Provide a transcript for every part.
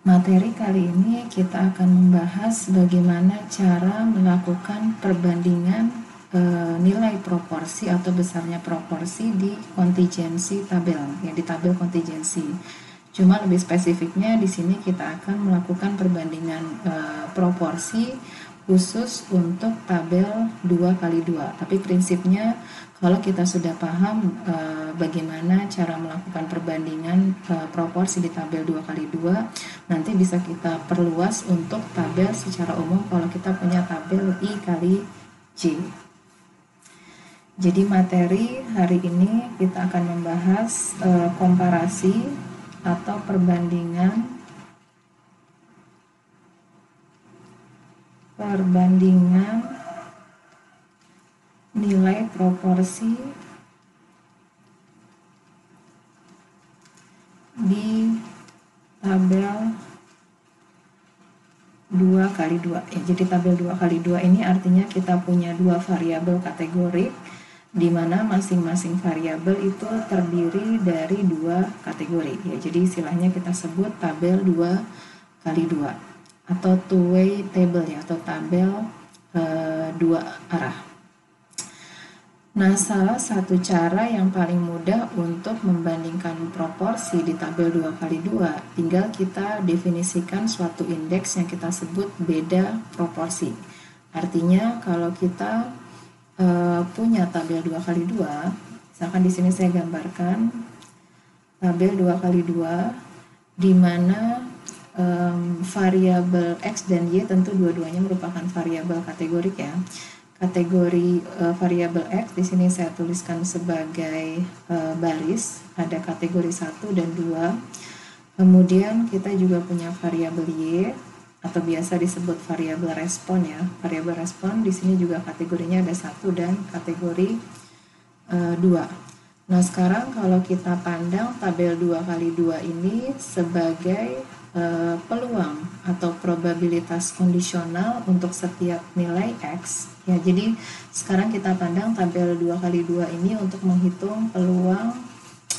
Materi kali ini kita akan membahas bagaimana cara melakukan perbandingan e, nilai proporsi atau besarnya proporsi di kontingensi tabel, ya di tabel kontingensi. Cuma lebih spesifiknya di sini kita akan melakukan perbandingan e, proporsi khusus untuk tabel 2 kali 2. Tapi prinsipnya kalau kita sudah paham e, bagaimana cara melakukan perbandingan e, proporsi di tabel 2 kali 2 nanti bisa kita perluas untuk tabel secara umum kalau kita punya tabel I kali J. Jadi materi hari ini kita akan membahas e, komparasi atau perbandingan perbandingan nilai proporsi di tabel 2 kali 2 ya jadi tabel 2 kali 2 ini artinya kita punya dua variabel kategori di mana masing-masing variabel itu terdiri dari dua kategori. Ya jadi istilahnya kita sebut tabel 2 kali 2 atau two way table ya atau tabel e, dua arah Nah, salah satu cara yang paling mudah untuk membandingkan proporsi di tabel 2 kali 2 tinggal kita definisikan suatu indeks yang kita sebut beda proporsi. Artinya kalau kita e, punya tabel 2 kali 2, misalkan di sini saya gambarkan tabel 2 kali 2 di mana e, variabel x dan y tentu dua-duanya merupakan variabel kategorik ya kategori uh, variabel x di sini saya tuliskan sebagai uh, baris ada kategori 1 dan 2 kemudian kita juga punya variabel y atau biasa disebut variabel respon ya. Variabel respon di sini juga kategorinya ada satu dan kategori uh, nah sekarang kalau kita pandang tabel 2 kali 2 ini sebagai uh, peluang atau probabilitas kondisional untuk setiap nilai x Ya, jadi sekarang kita pandang tabel 2 kali 2 ini untuk menghitung peluang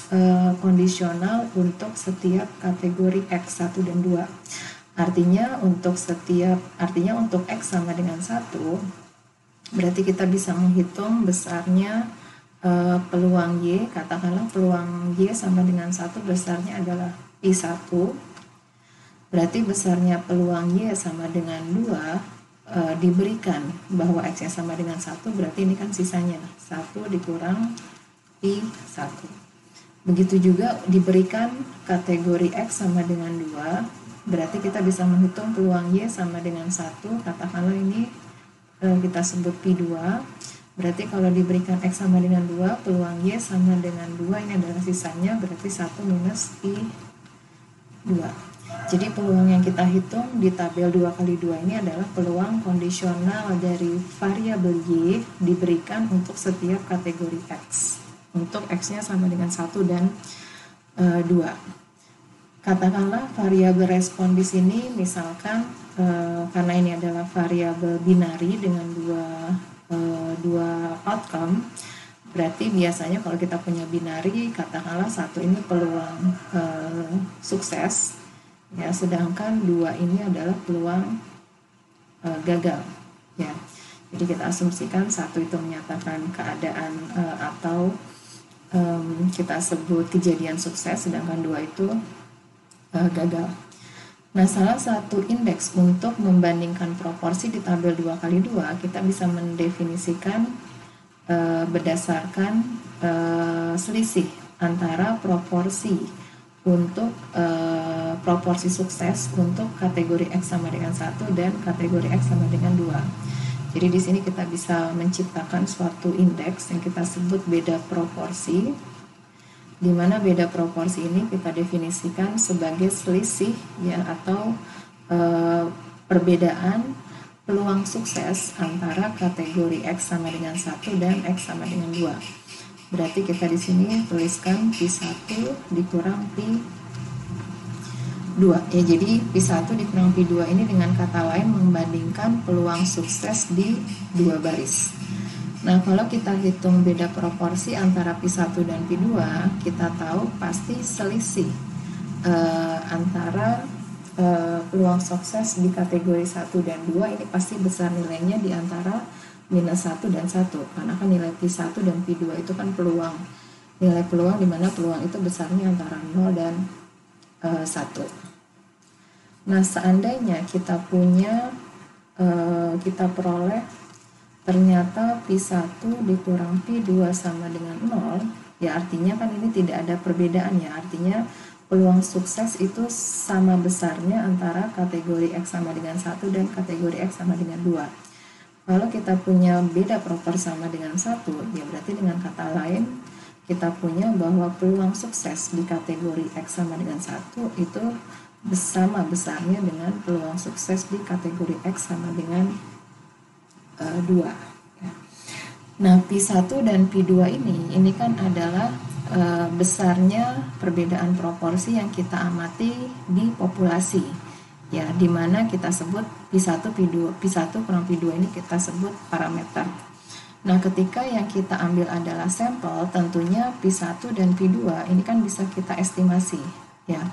e, kondisional untuk setiap kategori X1 dan 2. Artinya untuk setiap artinya untuk X sama dengan 1 berarti kita bisa menghitung besarnya e, peluang Y, katakanlah peluang Y sama dengan 1 besarnya adalah I1. Berarti besarnya peluang Y sama dengan 2 e, diberikan bahwa x nya sama dengan satu berarti ini kan sisanya. Satu dikurang i satu. Begitu juga diberikan kategori x sama dengan 2 berarti kita bisa menghitung peluang y sama dengan satu. Katakanlah ini e, kita sebut pi 2 berarti kalau diberikan x sama dengan 2 peluang y sama dengan 2 ini adalah sisanya berarti 1 minus i 2 jadi peluang yang kita hitung di tabel 2 kali 2 ini adalah peluang kondisional dari variabel Y diberikan untuk setiap kategori X. Untuk X-nya sama dengan 1 dan e, 2. Katakanlah variabel respon di sini misalkan e, karena ini adalah variabel binari dengan dua e, dua outcome berarti biasanya kalau kita punya binari katakanlah satu ini peluang e, sukses ya sedangkan dua ini adalah peluang e, gagal. Ya jadi kita asumsikan satu itu menyatakan keadaan e, atau e, kita sebut kejadian sukses sedangkan dua itu e, gagal. Nah salah satu indeks untuk membandingkan proporsi di tabel 2 kali 2 kita bisa mendefinisikan e, berdasarkan e, selisih antara proporsi untuk uh, proporsi sukses untuk kategori X sama dengan 1 dan kategori X sama dengan 2. Jadi di sini kita bisa menciptakan suatu indeks yang kita sebut beda proporsi di mana beda proporsi ini kita definisikan sebagai selisih ya atau uh, perbedaan peluang sukses antara kategori X sama dengan 1 dan X sama dengan 2. Berarti kita di sini tuliskan P1 dikurang P2. Ya, jadi P1 dikurang P2 ini dengan kata lain membandingkan peluang sukses di dua baris. Nah, kalau kita hitung beda proporsi antara P1 dan P2, kita tahu pasti selisih uh, antara uh, peluang sukses di kategori 1 dan 2 ini pasti besar nilainya di antara minus 1 dan 1 karena kan nilai P1 dan P2 itu kan peluang. Nilai peluang di mana peluang itu besarnya antara 0 dan uh, 1 nah seandainya kita punya uh, kita peroleh ternyata P1 dikurang P2 sama dengan 0 ya artinya kan ini tidak ada perbedaan ya. Artinya peluang sukses itu sama besarnya antara kategori X sama dengan 1 dan kategori X sama dengan 2. Kalau kita punya beda proper sama dengan 1, ya berarti dengan kata lain kita punya bahwa peluang sukses di kategori X sama dengan 1 itu bersama besarnya dengan peluang sukses di kategori X sama dengan uh, eh, 2. Nah, P1 dan P2 ini, ini kan adalah e, besarnya perbedaan proporsi yang kita amati di populasi ya di mana kita sebut P1 P2 P1 kurang P2 ini kita sebut parameter. Nah, ketika yang kita ambil adalah sampel, tentunya P1 dan P2 ini kan bisa kita estimasi ya.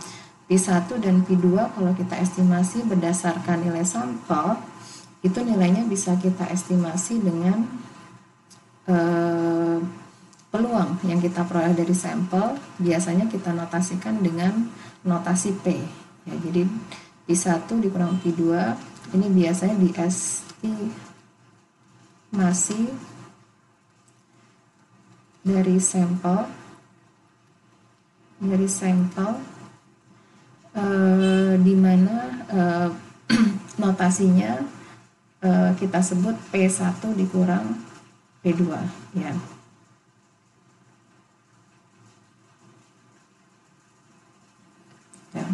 P1 dan P2 kalau kita estimasi berdasarkan nilai sampel itu nilainya bisa kita estimasi dengan eh, peluang yang kita peroleh dari sampel biasanya kita notasikan dengan notasi P ya jadi P1 dikurang P2 ini biasanya di masih dari sampel dari sampel eh, di mana eh, notasinya eh, kita sebut P1 dikurang P2 ya. Ya.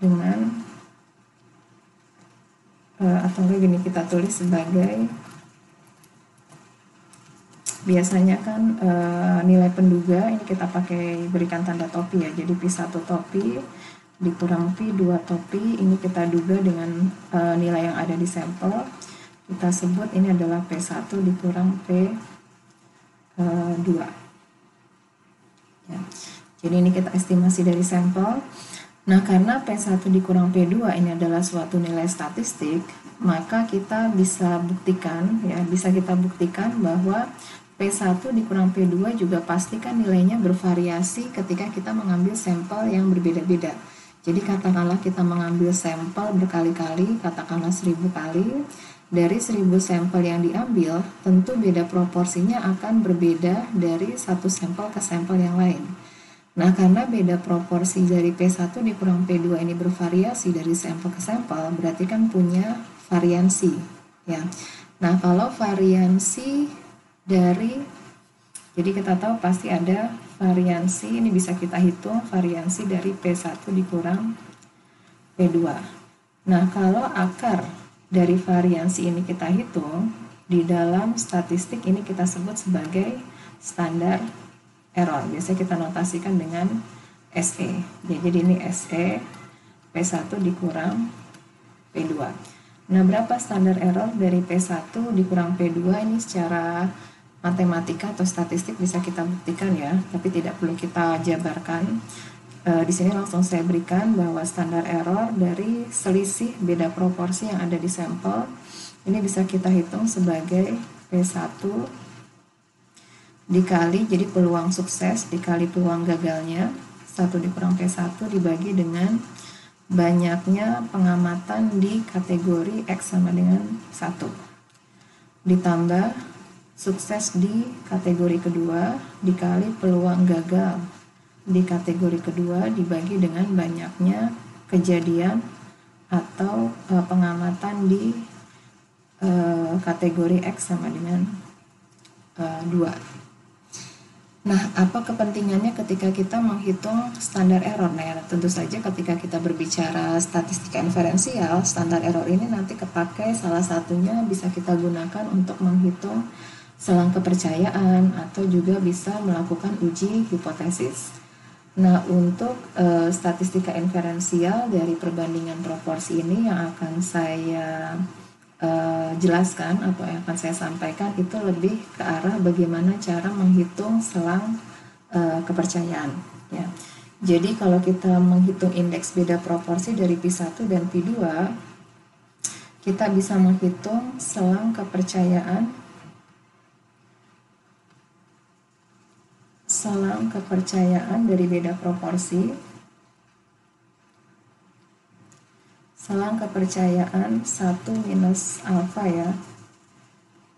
Dengan atau enggak gini kita tulis sebagai biasanya kan uh, nilai penduga ini kita pakai berikan tanda topi ya. Jadi P1 topi dikurang P2 topi ini kita duga dengan uh, nilai yang ada di sampel. Kita sebut ini adalah P1 dikurang P2 ya. jadi ini kita estimasi dari sampel Nah, karena P1 dikurang P2 ini adalah suatu nilai statistik, maka kita bisa buktikan ya, bisa kita buktikan bahwa P1 dikurang P2 juga pastikan nilainya bervariasi ketika kita mengambil sampel yang berbeda-beda. Jadi katakanlah kita mengambil sampel berkali-kali, katakanlah seribu kali, dari seribu sampel yang diambil, tentu beda proporsinya akan berbeda dari satu sampel ke sampel yang lain. Nah, karena beda proporsi dari P1 dikurang P2 ini bervariasi dari sampel ke sampel, berarti kan punya variansi, ya. Nah, kalau variansi dari jadi kita tahu pasti ada variansi, ini bisa kita hitung variansi dari P1 dikurang P2. Nah, kalau akar dari variansi ini kita hitung, di dalam statistik ini kita sebut sebagai standar error. Biasanya kita notasikan dengan SE. Ya, jadi ini SE P1 dikurang P2. Nah, berapa standar error dari P1 dikurang P2 ini secara matematika atau statistik bisa kita buktikan ya, tapi tidak perlu kita jabarkan. E, di sini langsung saya berikan bahwa standar error dari selisih beda proporsi yang ada di sampel ini bisa kita hitung sebagai P1 dikali jadi peluang sukses dikali peluang gagalnya 1 dikurang P1 dibagi dengan banyaknya pengamatan di kategori X sama dengan 1 ditambah sukses di kategori kedua dikali peluang gagal. Di kategori kedua dibagi dengan banyaknya kejadian atau e, pengamatan di e, kategori X sama dengan e, 2 Nah, apa kepentingannya ketika kita menghitung standar error? Nah, ya, tentu saja ketika kita berbicara statistika inferensial, standar error ini nanti kepakai salah satunya bisa kita gunakan untuk menghitung selang kepercayaan atau juga bisa melakukan uji hipotesis. Nah, untuk e, statistika inferensial dari perbandingan proporsi ini yang akan saya uh, jelaskan atau yang akan saya sampaikan itu lebih ke arah bagaimana cara menghitung selang uh, kepercayaan ya. Jadi kalau kita menghitung indeks beda proporsi dari P1 dan P2, kita bisa menghitung selang kepercayaan selang kepercayaan dari beda proporsi selang kepercayaan 1 minus alfa ya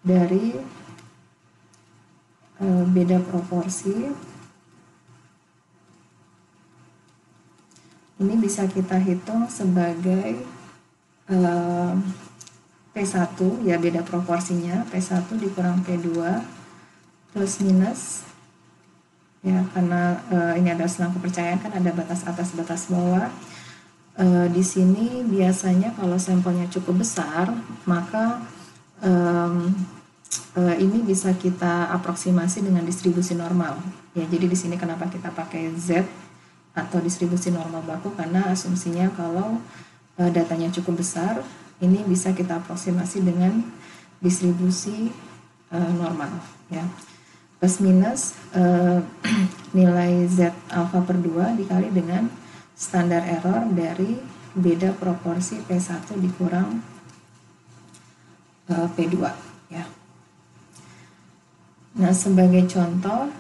dari e, beda proporsi. Ini bisa kita hitung sebagai uh, P1 ya beda proporsinya P1 dikurang P2 plus minus ya karena uh, ini ada selang kepercayaan kan ada batas atas batas bawah uh, di sini biasanya kalau sampelnya cukup besar maka um, uh, ini bisa kita aproksimasi dengan distribusi normal. Ya jadi di sini kenapa kita pakai Z atau distribusi normal baku? Karena asumsinya kalau uh, datanya cukup besar ini bisa kita aproksimasi dengan distribusi uh, normal ya. Plus minus uh, nilai z alfa per 2 dikali dengan standar error dari beda proporsi P1 dikurang uh, P2 ya. Nah, sebagai contoh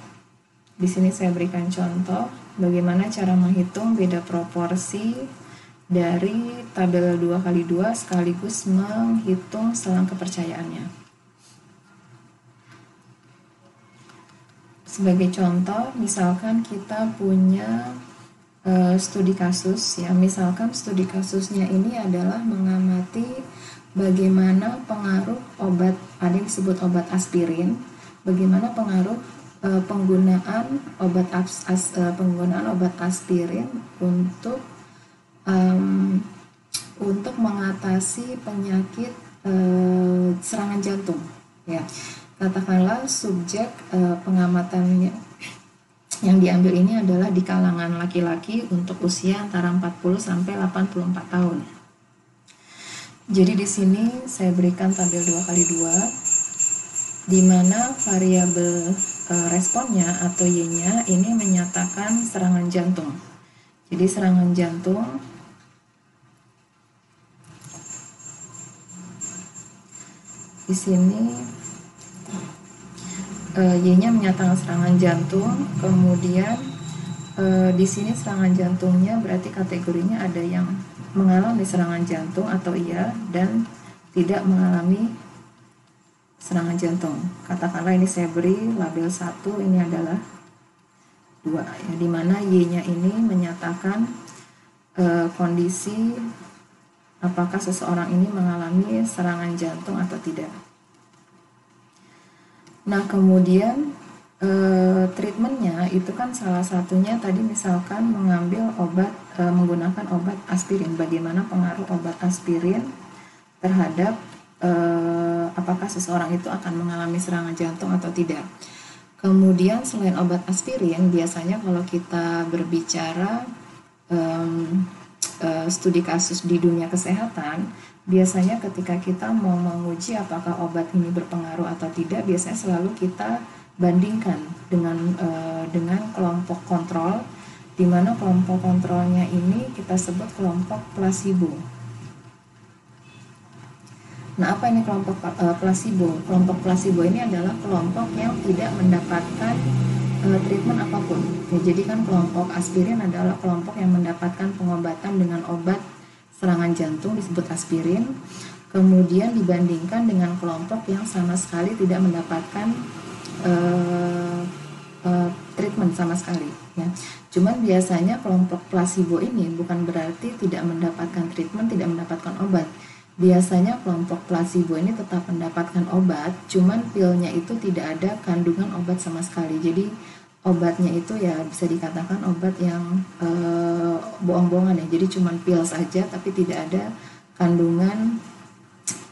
di sini saya berikan contoh bagaimana cara menghitung beda proporsi dari tabel 2 kali 2 sekaligus menghitung selang kepercayaannya. Sebagai contoh, misalkan kita punya uh, studi kasus ya, misalkan studi kasusnya ini adalah mengamati bagaimana pengaruh obat, ada yang disebut obat aspirin, bagaimana pengaruh uh, penggunaan obat as, as, uh, penggunaan obat aspirin untuk um, untuk mengatasi penyakit uh, serangan jantung ya. Katakanlah subjek uh, pengamatannya yang diambil ini adalah di kalangan laki-laki untuk usia antara 40 sampai 84 tahun. Jadi di sini saya berikan tabel 2 kali 2 di mana variabel uh, responnya atau Y-nya ini menyatakan serangan jantung. Jadi serangan jantung di sini uh, Y-nya menyatakan serangan jantung, kemudian uh, di sini serangan jantungnya berarti kategorinya ada yang mengalami serangan jantung atau iya dan tidak mengalami serangan jantung. Katakanlah ini saya beri label 1 ini adalah dua ya di mana Y-nya ini menyatakan e, kondisi apakah seseorang ini mengalami serangan jantung atau tidak. Nah, kemudian e, treatmentnya itu kan salah satunya tadi misalkan mengambil obat e, menggunakan obat aspirin. Bagaimana pengaruh obat aspirin terhadap eh, apakah seseorang itu akan mengalami serangan jantung atau tidak. Kemudian selain obat aspirin, biasanya kalau kita berbicara um, uh, studi kasus di dunia kesehatan, biasanya ketika kita mau menguji apakah obat ini berpengaruh atau tidak, biasanya selalu kita bandingkan dengan uh, dengan kelompok kontrol, di mana kelompok kontrolnya ini kita sebut kelompok placebo. Nah, apa ini kelompok uh, placebo? Kelompok placebo ini adalah kelompok yang tidak mendapatkan uh, treatment apa pun. Ya, jadi kan kelompok aspirin adalah kelompok yang mendapatkan pengobatan dengan obat serangan jantung disebut aspirin. Kemudian dibandingkan dengan kelompok yang sama sekali tidak mendapatkan uh, uh, treatment sama sekali. Ya. Cuman biasanya kelompok placebo ini bukan berarti tidak mendapatkan treatment, tidak mendapatkan obat Biasanya kelompok placebo ini tetap mendapatkan obat, cuman pilnya itu tidak ada kandungan obat sama sekali. Jadi obatnya itu ya bisa dikatakan obat yang e, bohong-bohongan ya. Jadi cuman pil saja tapi tidak ada kandungan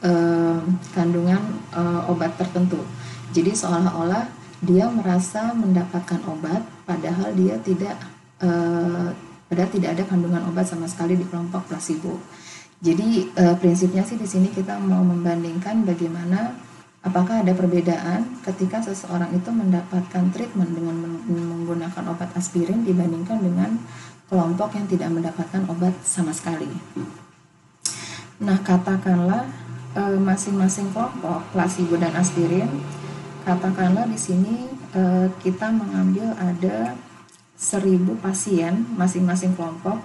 e, kandungan e, obat tertentu. Jadi seolah-olah dia merasa mendapatkan obat padahal dia tidak e, padahal tidak ada kandungan obat sama sekali di kelompok placebo. Jadi prinsipnya sih di sini kita mau membandingkan bagaimana apakah ada perbedaan ketika seseorang itu mendapatkan treatment dengan menggunakan obat aspirin dibandingkan dengan kelompok yang tidak mendapatkan obat sama sekali. Nah, katakanlah eh, masing-masing kelompok placebo dan aspirin, katakanlah di sini eh, kita mengambil ada 1000 pasien masing-masing kelompok.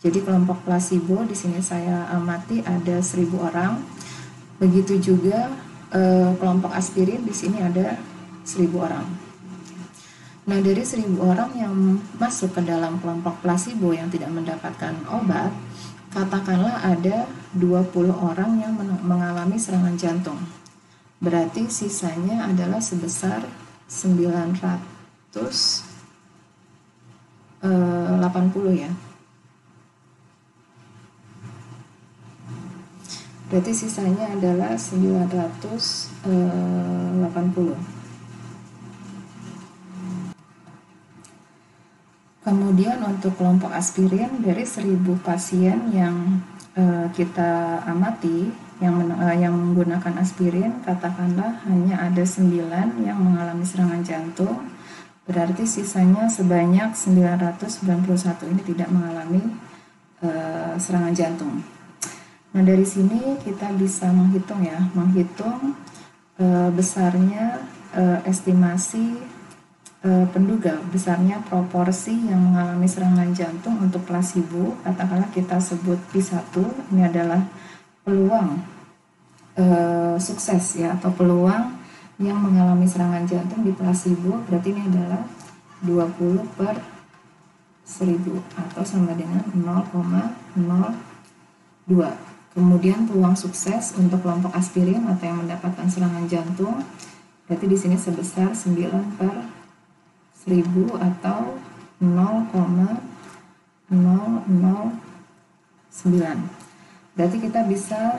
Jadi kelompok placebo di sini saya amati ada 1000 orang. Begitu juga eh, kelompok aspirin di sini ada 1000 orang. Nah, dari seribu orang yang masuk ke dalam kelompok placebo yang tidak mendapatkan obat, katakanlah ada 20 orang yang mengalami serangan jantung. Berarti sisanya adalah sebesar 980 eh, ya. Berarti sisanya adalah 980. Kemudian untuk kelompok aspirin dari 1000 pasien yang uh, kita amati uh, yang menggunakan aspirin katakanlah hanya ada 9 yang mengalami serangan jantung berarti sisanya sebanyak 991 ini tidak mengalami serangan jantung. Nah, dari sini kita bisa menghitung ya, menghitung uh, besarnya uh, estimasi e, penduga besarnya proporsi yang mengalami serangan jantung untuk placebo katakanlah kita sebut P1 ini adalah peluang e, sukses ya atau peluang yang mengalami serangan jantung di placebo berarti ini adalah 20 per 1000 atau sama dengan 0,02 kemudian peluang sukses untuk kelompok aspirin atau yang mendapatkan serangan jantung berarti di sini sebesar 9 per 1000 atau 0,009 berarti kita bisa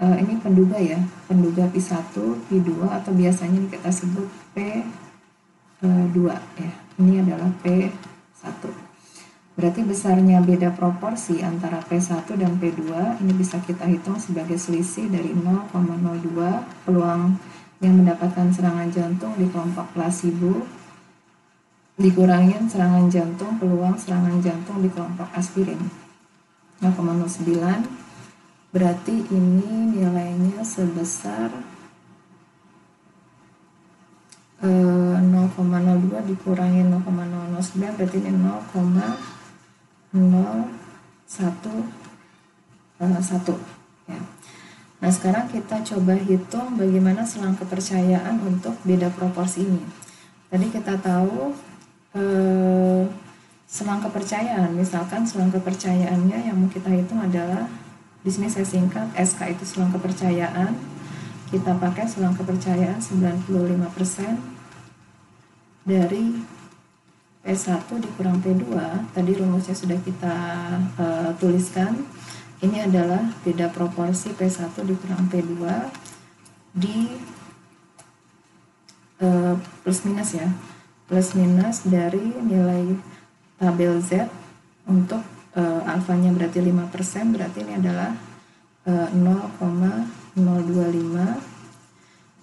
uh, ini penduga ya penduga P1 P2 atau biasanya kita sebut P2 uh, ya. Ini adalah P1 berarti besarnya beda proporsi antara P1 dan P2 ini bisa kita hitung sebagai selisih dari 0,02 peluang yang mendapatkan serangan jantung di kelompok placebo dikurangin serangan jantung peluang serangan jantung di kelompok aspirin. 0,09 berarti ini nilainya sebesar eh, 0,02 dikurangi 0,009 berarti ini 0,01 eh, satu ya. Nah sekarang kita coba hitung bagaimana selang kepercayaan untuk beda proporsi ini. Tadi kita tahu eh, selang kepercayaan misalkan selang kepercayaannya yang mau kita hitung adalah di sini saya singkat SK itu selang kepercayaan kita pakai selang kepercayaan 95% dari P1 dikurang P2 tadi rumusnya sudah kita uh, tuliskan. Ini adalah beda proporsi P1 dikurang P2 di uh, plus minus ya. Plus minus dari nilai tabel Z untuk uh, alfanya berarti 5% berarti ini adalah uh, eh, 0,025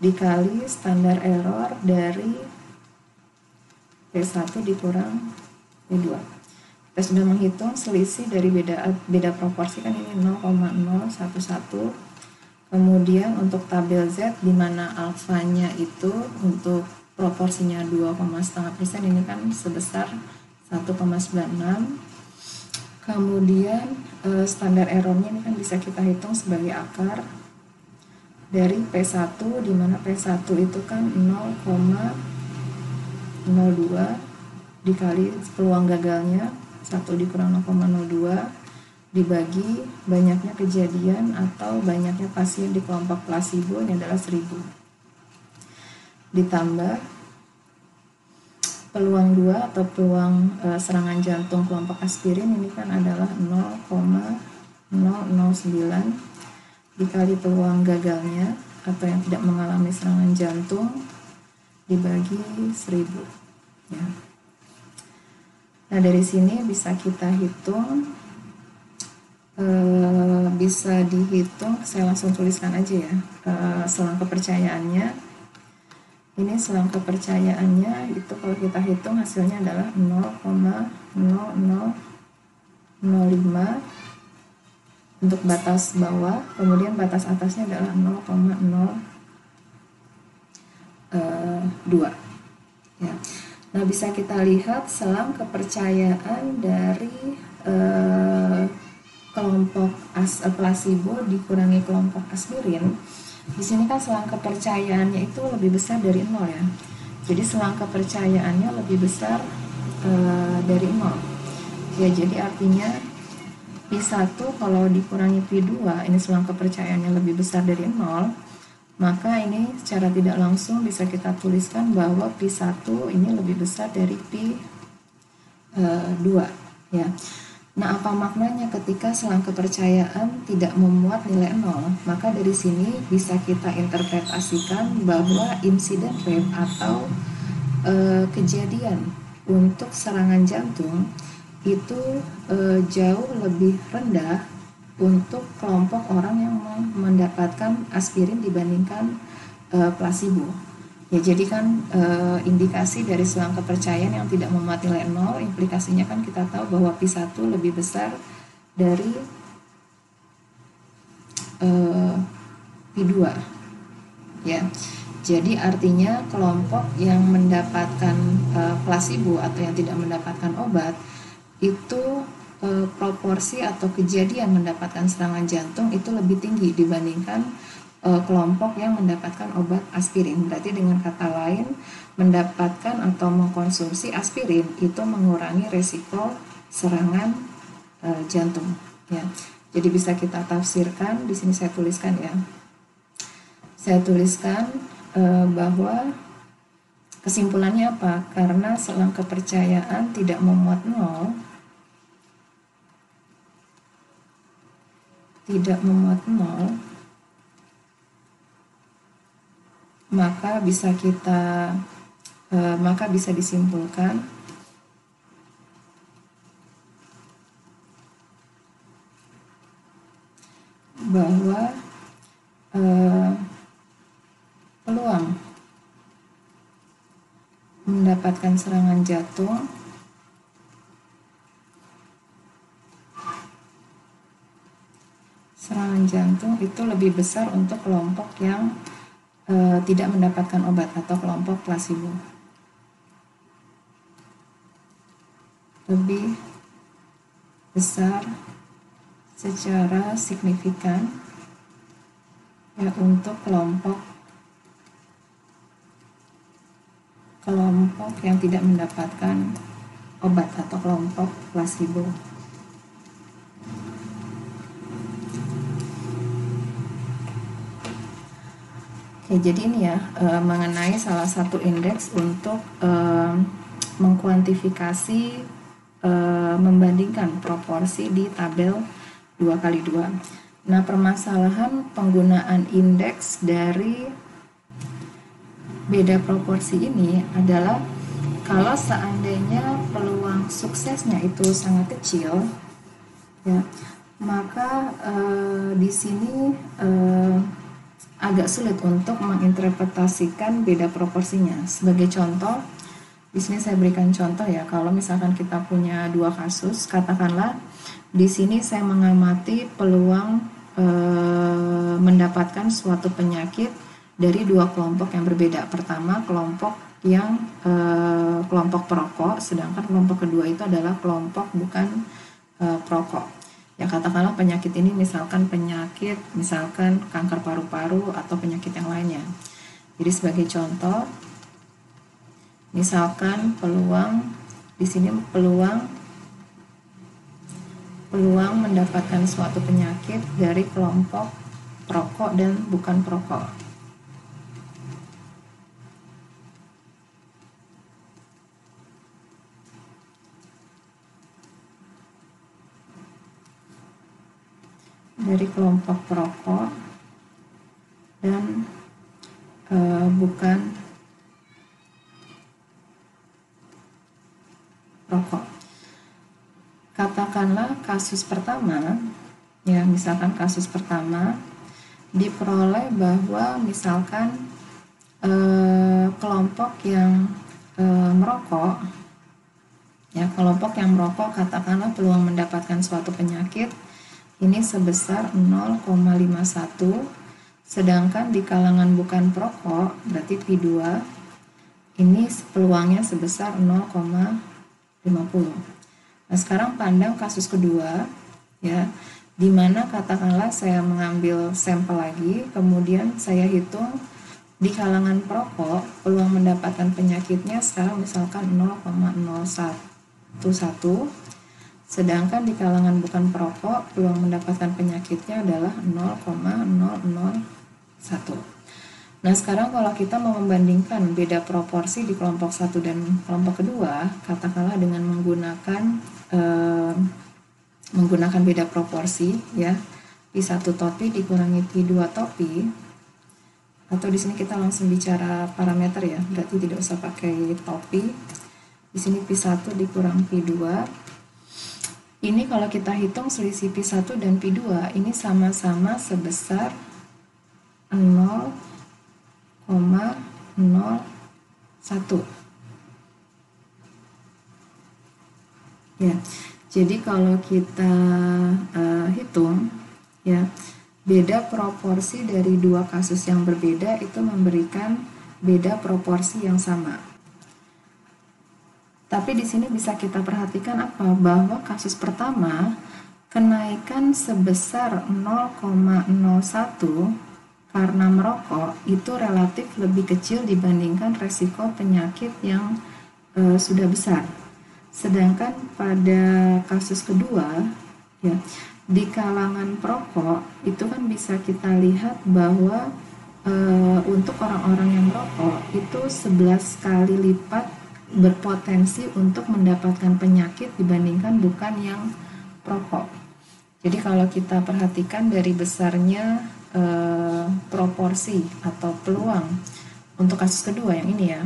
dikali standar error dari P1 dikurang P2 kita sudah menghitung selisih dari beda beda proporsi kan ini 0,011 kemudian untuk tabel Z di mana alfanya itu untuk proporsinya 2,5 persen ini kan sebesar 1,96 kemudian eh, standar errornya ini kan bisa kita hitung sebagai akar dari P1 di mana P1 itu kan 0,02 dikali peluang gagalnya 1 dikurang 0,02 dibagi banyaknya kejadian atau banyaknya pasien di kelompok placebo ini adalah 1000 ditambah peluang dua atau peluang e, serangan jantung kelompok aspirin ini kan adalah 0,009 dikali peluang gagalnya atau yang tidak mengalami serangan jantung dibagi 1000 ya. Nah, dari sini bisa kita hitung e, bisa dihitung saya langsung tuliskan aja ya uh, selang kepercayaannya ini selang kepercayaannya itu kalau kita hitung hasilnya adalah 0,0005 untuk batas bawah kemudian batas atasnya adalah 0,02 ya. Nah bisa kita lihat selang kepercayaan dari uh, kelompok as eh, placebo dikurangi kelompok aspirin. Di sini kan selang kepercayaannya itu lebih besar dari nol ya. Jadi selang kepercayaannya lebih besar dari nol. Ya jadi artinya P1 kalau dikurangi P2 ini selang kepercayaannya lebih besar dari nol maka ini secara tidak langsung bisa kita tuliskan bahwa P1 ini lebih besar dari P2 uh, ya Nah, apa maknanya ketika selang kepercayaan tidak memuat nilai nol? Maka dari sini bisa kita interpretasikan bahwa insiden rate atau e, kejadian untuk serangan jantung itu e, jauh lebih rendah untuk kelompok orang yang mendapatkan aspirin dibandingkan e, placebo. Ya, jadi kan e, indikasi dari selang kepercayaan yang tidak memuat nilai nol, implikasinya kan kita tahu bahwa P1 lebih besar dari e, P2. Ya. Jadi artinya kelompok yang mendapatkan e, placebo atau yang tidak mendapatkan obat itu e, proporsi atau kejadian mendapatkan serangan jantung itu lebih tinggi dibandingkan uh, kelompok yang mendapatkan obat aspirin. Berarti dengan kata lain, mendapatkan atau mengkonsumsi aspirin itu mengurangi resiko serangan uh, jantung. Ya, jadi bisa kita tafsirkan. Di sini saya tuliskan ya. Saya tuliskan bahwa kesimpulannya apa? Karena selang kepercayaan tidak memuat nol, tidak memuat nol, maka bisa kita uh, maka bisa disimpulkan bahwa uh, peluang mendapatkan serangan jantung serangan jantung itu lebih besar untuk kelompok yang e, tidak mendapatkan obat atau kelompok placebo. Lebih besar secara signifikan ya untuk kelompok kelompok yang tidak mendapatkan obat atau kelompok placebo. Ya, jadi ini ya e, mengenai salah satu indeks untuk e, mengkuantifikasi e, membandingkan proporsi di tabel 2 kali 2. Nah, permasalahan penggunaan indeks dari beda proporsi ini adalah kalau seandainya peluang suksesnya itu sangat kecil ya, maka e, di sini e, agak sulit untuk menginterpretasikan beda proporsinya. Sebagai contoh, di sini saya berikan contoh ya, kalau misalkan kita punya dua kasus, katakanlah di sini saya mengamati peluang e, mendapatkan suatu penyakit dari dua kelompok yang berbeda. Pertama, kelompok yang e, kelompok perokok, sedangkan kelompok kedua itu adalah kelompok bukan e, perokok ya katakanlah penyakit ini misalkan penyakit misalkan kanker paru-paru atau penyakit yang lainnya. Jadi sebagai contoh misalkan peluang di sini peluang peluang mendapatkan suatu penyakit dari kelompok perokok dan bukan perokok dari kelompok perokok dan e, bukan rokok. Katakanlah kasus pertama Ya, misalkan kasus pertama diperoleh bahwa misalkan eh, kelompok yang eh, merokok ya kelompok yang merokok katakanlah peluang mendapatkan suatu penyakit ini sebesar 0,51 sedangkan di kalangan bukan perokok berarti P2 ini peluangnya sebesar 0,50 nah sekarang pandang kasus kedua ya di mana katakanlah saya mengambil sampel lagi, kemudian saya hitung di kalangan perokok peluang mendapatkan penyakitnya sekarang misalkan 0,011 sedangkan di kalangan bukan perokok peluang mendapatkan penyakitnya adalah 0,001 Nah sekarang kalau kita mau membandingkan beda proporsi di kelompok satu dan kelompok kedua katakanlah dengan menggunakan eh, menggunakan beda proporsi ya. P1 topi dikurangi P2 topi atau di sini kita langsung bicara parameter ya. Berarti tidak usah pakai topi. Di sini P1 dikurang P2 ini kalau kita hitung selisih P1 dan P2 ini sama-sama sebesar 0,01 ya jadi kalau kita uh, hitung ya beda proporsi dari dua kasus yang berbeda itu memberikan beda proporsi yang sama. Tapi di sini bisa kita perhatikan apa? Bahwa kasus pertama kenaikan sebesar 0,01 karena merokok itu relatif lebih kecil dibandingkan resiko penyakit yang e, sudah besar. Sedangkan pada kasus kedua, ya di kalangan perokok itu kan bisa kita lihat bahwa e, untuk orang-orang yang merokok itu 11 kali lipat berpotensi untuk mendapatkan penyakit dibandingkan bukan yang perokok. Jadi kalau kita perhatikan dari besarnya e, proporsi atau peluang untuk kasus kedua yang ini ya,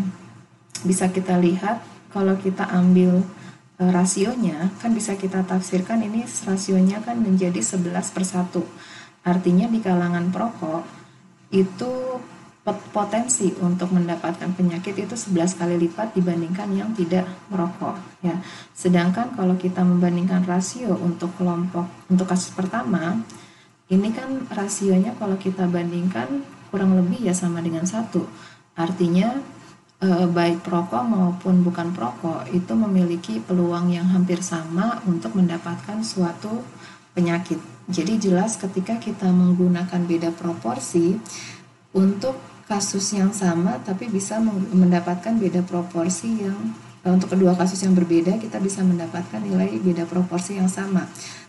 bisa kita lihat kalau kita ambil e, rasionya kan bisa kita tafsirkan ini rasionya kan menjadi 11 per 1 artinya di kalangan perokok itu potensi untuk mendapatkan penyakit itu 11 kali lipat dibandingkan yang tidak merokok ya sedangkan kalau kita membandingkan rasio untuk kelompok untuk kasus pertama ini kan rasionya kalau kita bandingkan kurang lebih ya sama dengan satu artinya eh, baik perokok maupun bukan perokok itu memiliki peluang yang hampir sama untuk mendapatkan suatu penyakit. Jadi jelas ketika kita menggunakan beda proporsi untuk kasus yang sama tapi bisa mendapatkan beda proporsi yang eh, untuk kedua kasus yang berbeda kita bisa mendapatkan nilai beda proporsi yang sama.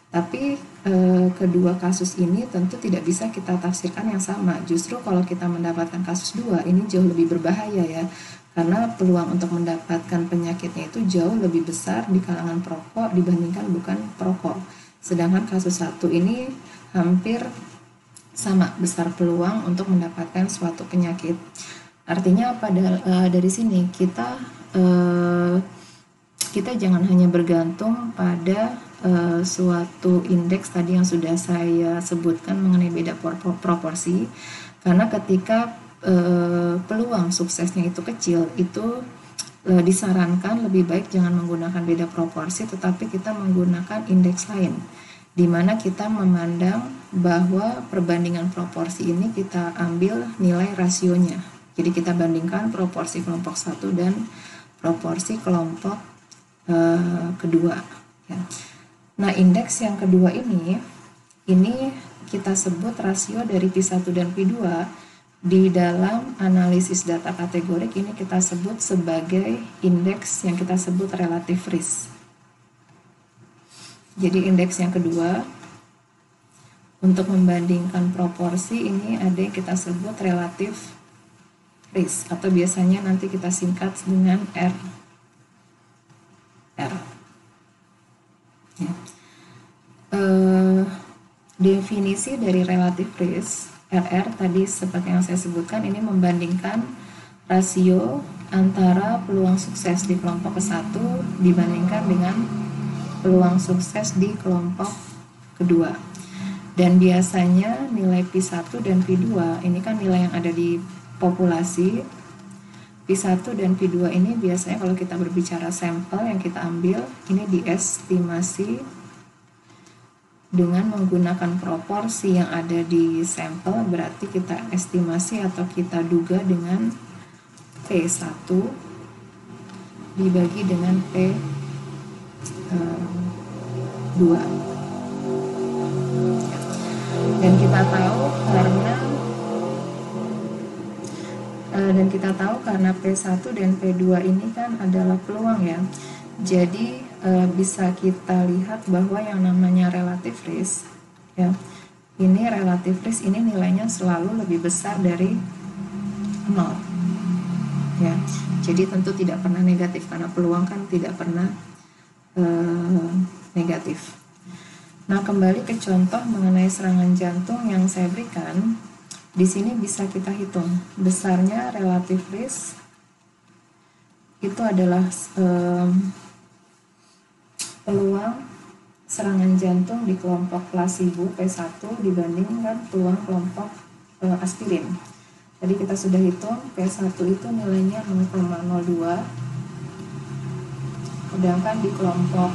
Tapi e, kedua kasus ini tentu tidak bisa kita tafsirkan yang sama. Justru kalau kita mendapatkan kasus dua ini jauh lebih berbahaya ya karena peluang untuk mendapatkan penyakitnya itu jauh lebih besar di kalangan perokok dibandingkan bukan perokok. Sedangkan kasus satu ini hampir sama besar peluang untuk mendapatkan suatu penyakit. Artinya apa? Uh, dari sini kita uh, kita jangan hanya bergantung pada uh, suatu indeks tadi yang sudah saya sebutkan mengenai beda proporsi. Karena ketika peluang suksesnya itu kecil itu disarankan lebih baik jangan menggunakan beda proporsi tetapi kita menggunakan indeks lain di mana kita memandang bahwa perbandingan proporsi ini kita ambil nilai rasionya. Jadi kita bandingkan proporsi kelompok satu dan proporsi kelompok uh, kedua. Ya. Nah indeks yang kedua ini, ini kita sebut rasio dari P1 dan P2 di dalam analisis data kategorik ini kita sebut sebagai indeks yang kita sebut relative risk. Jadi indeks yang kedua untuk membandingkan proporsi ini ada yang kita sebut relative risk atau biasanya nanti kita singkat dengan R. R. Ya. Uh, definisi dari relative risk RR tadi seperti yang saya sebutkan ini membandingkan rasio antara peluang sukses di kelompok ke-1 dibandingkan dengan peluang sukses di kelompok kedua. Dan biasanya nilai P1 dan P2 ini kan nilai yang ada di populasi. P1 dan P2 ini biasanya kalau kita berbicara sampel yang kita ambil ini diestimasi dengan menggunakan proporsi yang ada di sampel berarti kita estimasi atau kita duga dengan P1 dibagi dengan P2 eh, dan kita tahu karena uh, dan kita tahu karena P1 dan P2 ini kan adalah peluang ya. Jadi uh, bisa kita lihat bahwa yang namanya relative risk ya ini relative risk ini nilainya selalu lebih besar dari nol ya. Jadi tentu tidak pernah negatif karena peluang kan tidak pernah uh, negatif Nah, kembali ke contoh mengenai serangan jantung yang saya berikan, di sini bisa kita hitung besarnya relatif risk itu adalah peluang serangan jantung di kelompok placebo P1 dibandingkan peluang kelompok uh, aspirin. Jadi kita sudah hitung P1 itu nilainya 0,02 sedangkan di kelompok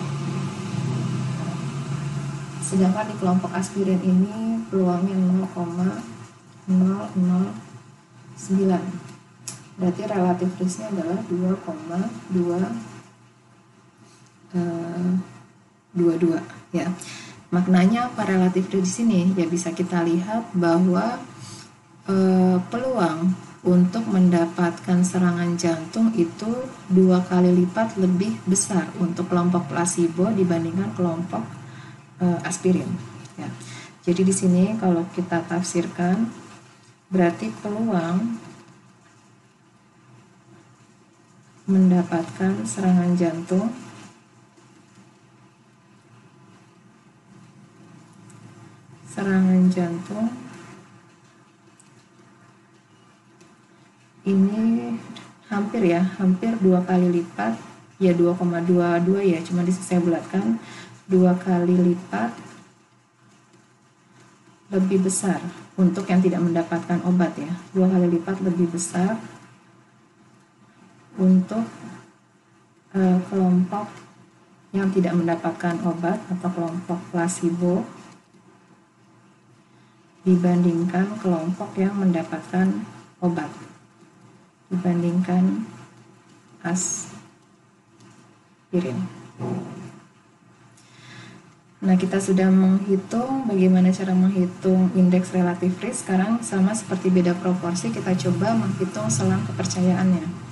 sedangkan di kelompok aspirin ini peluangnya 0,009 berarti relatif risknya adalah 2,2 uh, 22 ya. Maknanya apa relatif risk di sini? Ya bisa kita lihat bahwa uh, peluang untuk mendapatkan serangan jantung itu dua kali lipat lebih besar untuk kelompok placebo dibandingkan kelompok uh, aspirin. Ya. Jadi di sini kalau kita tafsirkan berarti peluang mendapatkan serangan jantung serangan jantung ini hampir ya hampir dua kali lipat. Ya 2,22 ya cuma di saya bulatkan. Dua kali lipat lebih besar untuk yang tidak mendapatkan obat ya. Dua kali lipat lebih besar untuk uh, kelompok yang tidak mendapatkan obat atau kelompok placebo dibandingkan kelompok yang mendapatkan obat dibandingkan aspirin. Nah, kita sudah menghitung bagaimana cara menghitung indeks relatif risk. Sekarang sama seperti beda proporsi, kita coba menghitung selang kepercayaannya.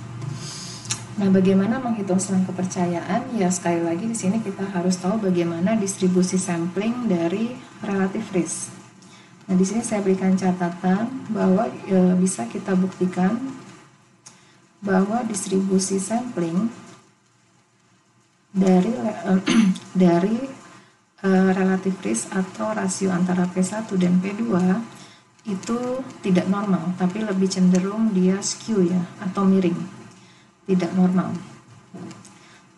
Nah, bagaimana menghitung selang kepercayaan? Ya, sekali lagi di sini kita harus tahu bagaimana distribusi sampling dari relatif risk. Nah, di sini saya berikan catatan bahwa e, bisa kita buktikan bahwa distribusi sampling dari e, dari uh, relatif risk atau rasio antara P1 dan P2 itu tidak normal, tapi lebih cenderung dia skew ya atau miring. Tidak normal.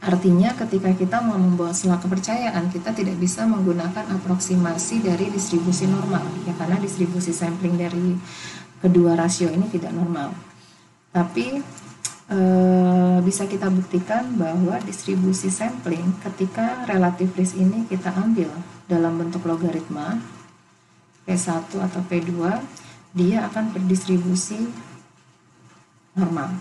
Artinya ketika kita mau membuat selang kepercayaan, kita tidak bisa menggunakan aproksimasi dari distribusi normal, ya karena distribusi sampling dari kedua rasio ini tidak normal. Tapi bisa kita buktikan bahwa distribusi sampling ketika relatif risk ini kita ambil dalam bentuk logaritma P1 atau P2 dia akan berdistribusi normal.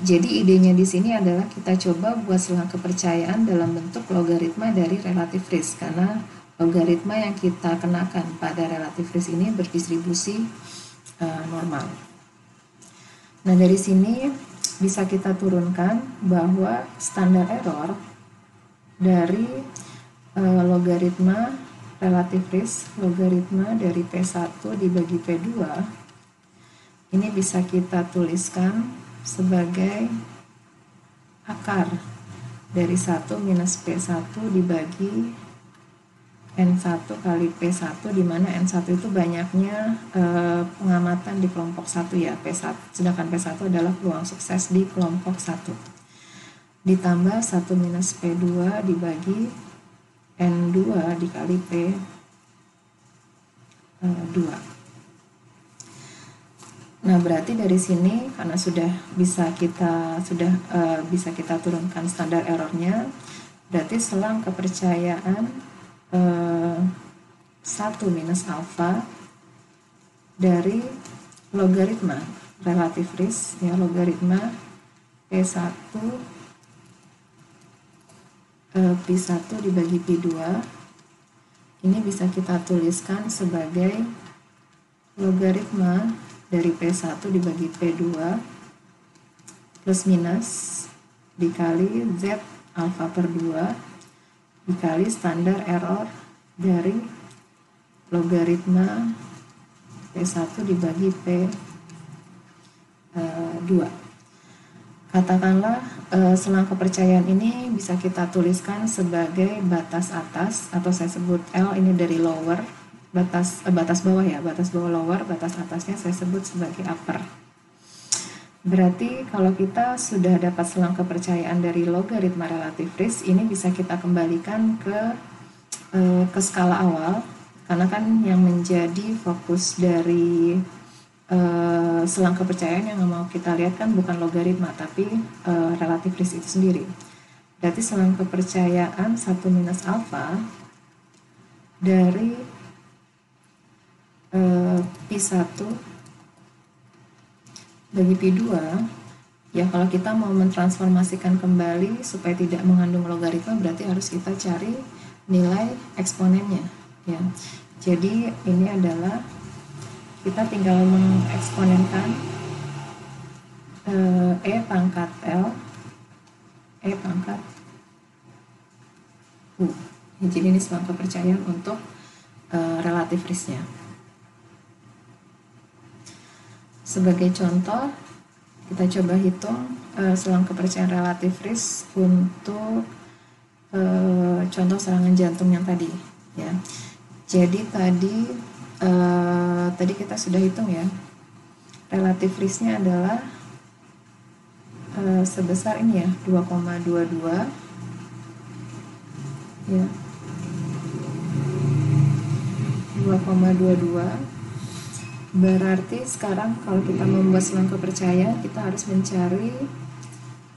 Jadi idenya di sini adalah kita coba buat selang kepercayaan dalam bentuk logaritma dari relatif risk karena logaritma yang kita kenakan pada relatif risk ini berdistribusi uh, normal. Nah dari sini bisa kita turunkan bahwa standar error dari e, logaritma relatif risk logaritma dari P1 dibagi P2 ini bisa kita tuliskan sebagai akar dari 1 minus P1 dibagi N1 kali P1 di mana N1 itu banyaknya eh, pengamatan di kelompok 1 ya P1 sedangkan P1 adalah peluang sukses di kelompok 1 ditambah 1 minus P2 dibagi N2 dikali P 2. Nah, berarti dari sini karena sudah bisa kita sudah uh, bisa kita turunkan standar errornya, berarti selang kepercayaan uh, 1 minus alfa dari logaritma relatif risk ya logaritma P1 eh, P1 dibagi P2 ini bisa kita tuliskan sebagai logaritma dari P1 dibagi P2 plus minus dikali Z alfa per 2 dikali standar error dari logaritma P1 dibagi P2 Katakanlah uh, selang kepercayaan ini bisa kita tuliskan sebagai batas atas atau saya sebut L ini dari lower, batas uh, batas bawah ya, batas bawah lower, batas atasnya saya sebut sebagai upper. Berarti kalau kita sudah dapat selang kepercayaan dari logaritma relatif risk, ini bisa kita kembalikan ke uh, ke skala awal karena kan yang menjadi fokus dari uh, selang kepercayaan yang mau kita lihat kan bukan logaritma tapi uh, relatif risk itu sendiri. Berarti selang kepercayaan 1 minus alfa dari uh, P1 bagi P2 ya kalau kita mau mentransformasikan kembali supaya tidak mengandung logaritma berarti harus kita cari nilai eksponennya ya. Jadi ini adalah kita tinggal mengeksponenkan uh, E pangkat L E pangkat U jadi ini sebuah kepercayaan untuk uh, relatif risknya sebagai contoh kita coba hitung uh, selang kepercayaan relatif risk untuk uh, contoh serangan jantung yang tadi ya. Jadi tadi uh, tadi kita sudah hitung ya. Relatif risknya adalah uh, sebesar ini ya 2,22 ya. 2,22 berarti sekarang kalau kita membuat selang kepercayaan kita harus mencari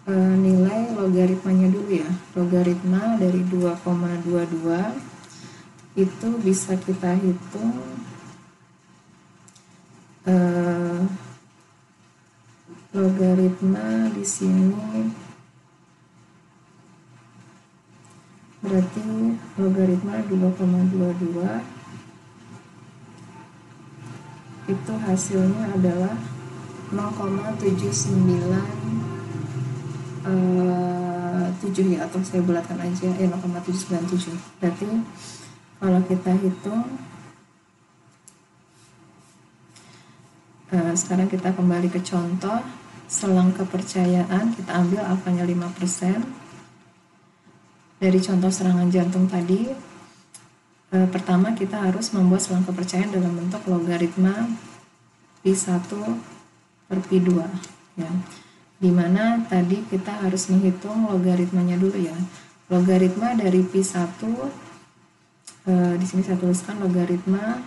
uh, nilai logaritmanya dulu ya. Logaritma dari 2,22 itu bisa kita hitung uh, logaritma di sini. Berarti logaritma 2,22 itu hasilnya adalah 0,79 uh, 7 ya atau saya bulatkan aja eh 0,797 berarti kalau kita hitung Nah, sekarang kita kembali ke contoh selang kepercayaan kita ambil alfanya 5% dari contoh serangan jantung tadi e, pertama kita harus membuat selang kepercayaan dalam bentuk logaritma P1 per P2 ya. Di mana tadi kita harus menghitung logaritmanya dulu ya. Logaritma dari P1 e, di sini saya tuliskan logaritma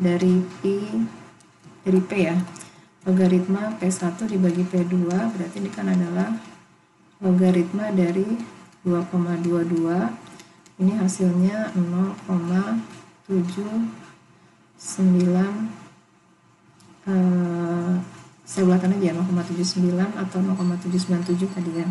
dari P dari P ya. Logaritma P1 dibagi P2 berarti ini kan adalah logaritma dari 2,22 ini hasilnya 0,79 eh, saya buatkan aja 0,79 atau 0,797 tadi ya.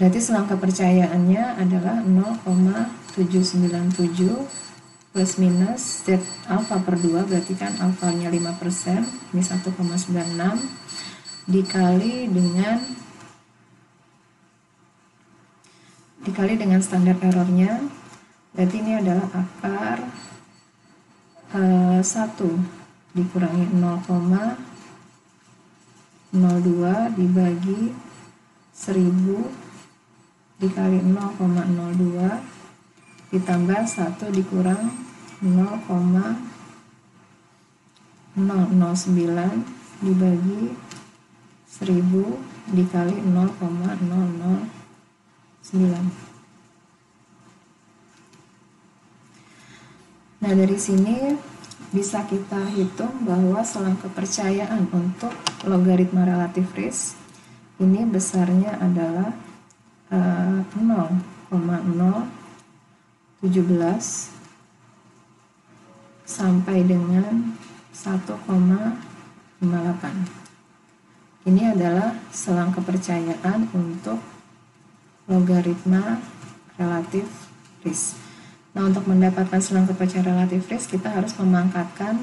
Berarti selang kepercayaannya adalah 0,797 plus minus Z alfa per 2 berarti kan alfanya 5% ini 1,96 dikali dengan dikali dengan standar errornya berarti ini adalah akar uh, eh, 1 dikurangi 0,02 dibagi 1000 dikali 0,02 ditambah 1 dikurang 0,009 dibagi 1000 dikali 0,009 Nah dari sini bisa kita hitung bahwa selang kepercayaan untuk logaritma relatif risk ini besarnya adalah uh, 0,017 sampai dengan 1,58 ini adalah selang kepercayaan untuk logaritma relatif risk Nah, untuk mendapatkan selang kepercayaan relatif risk, kita harus memangkatkan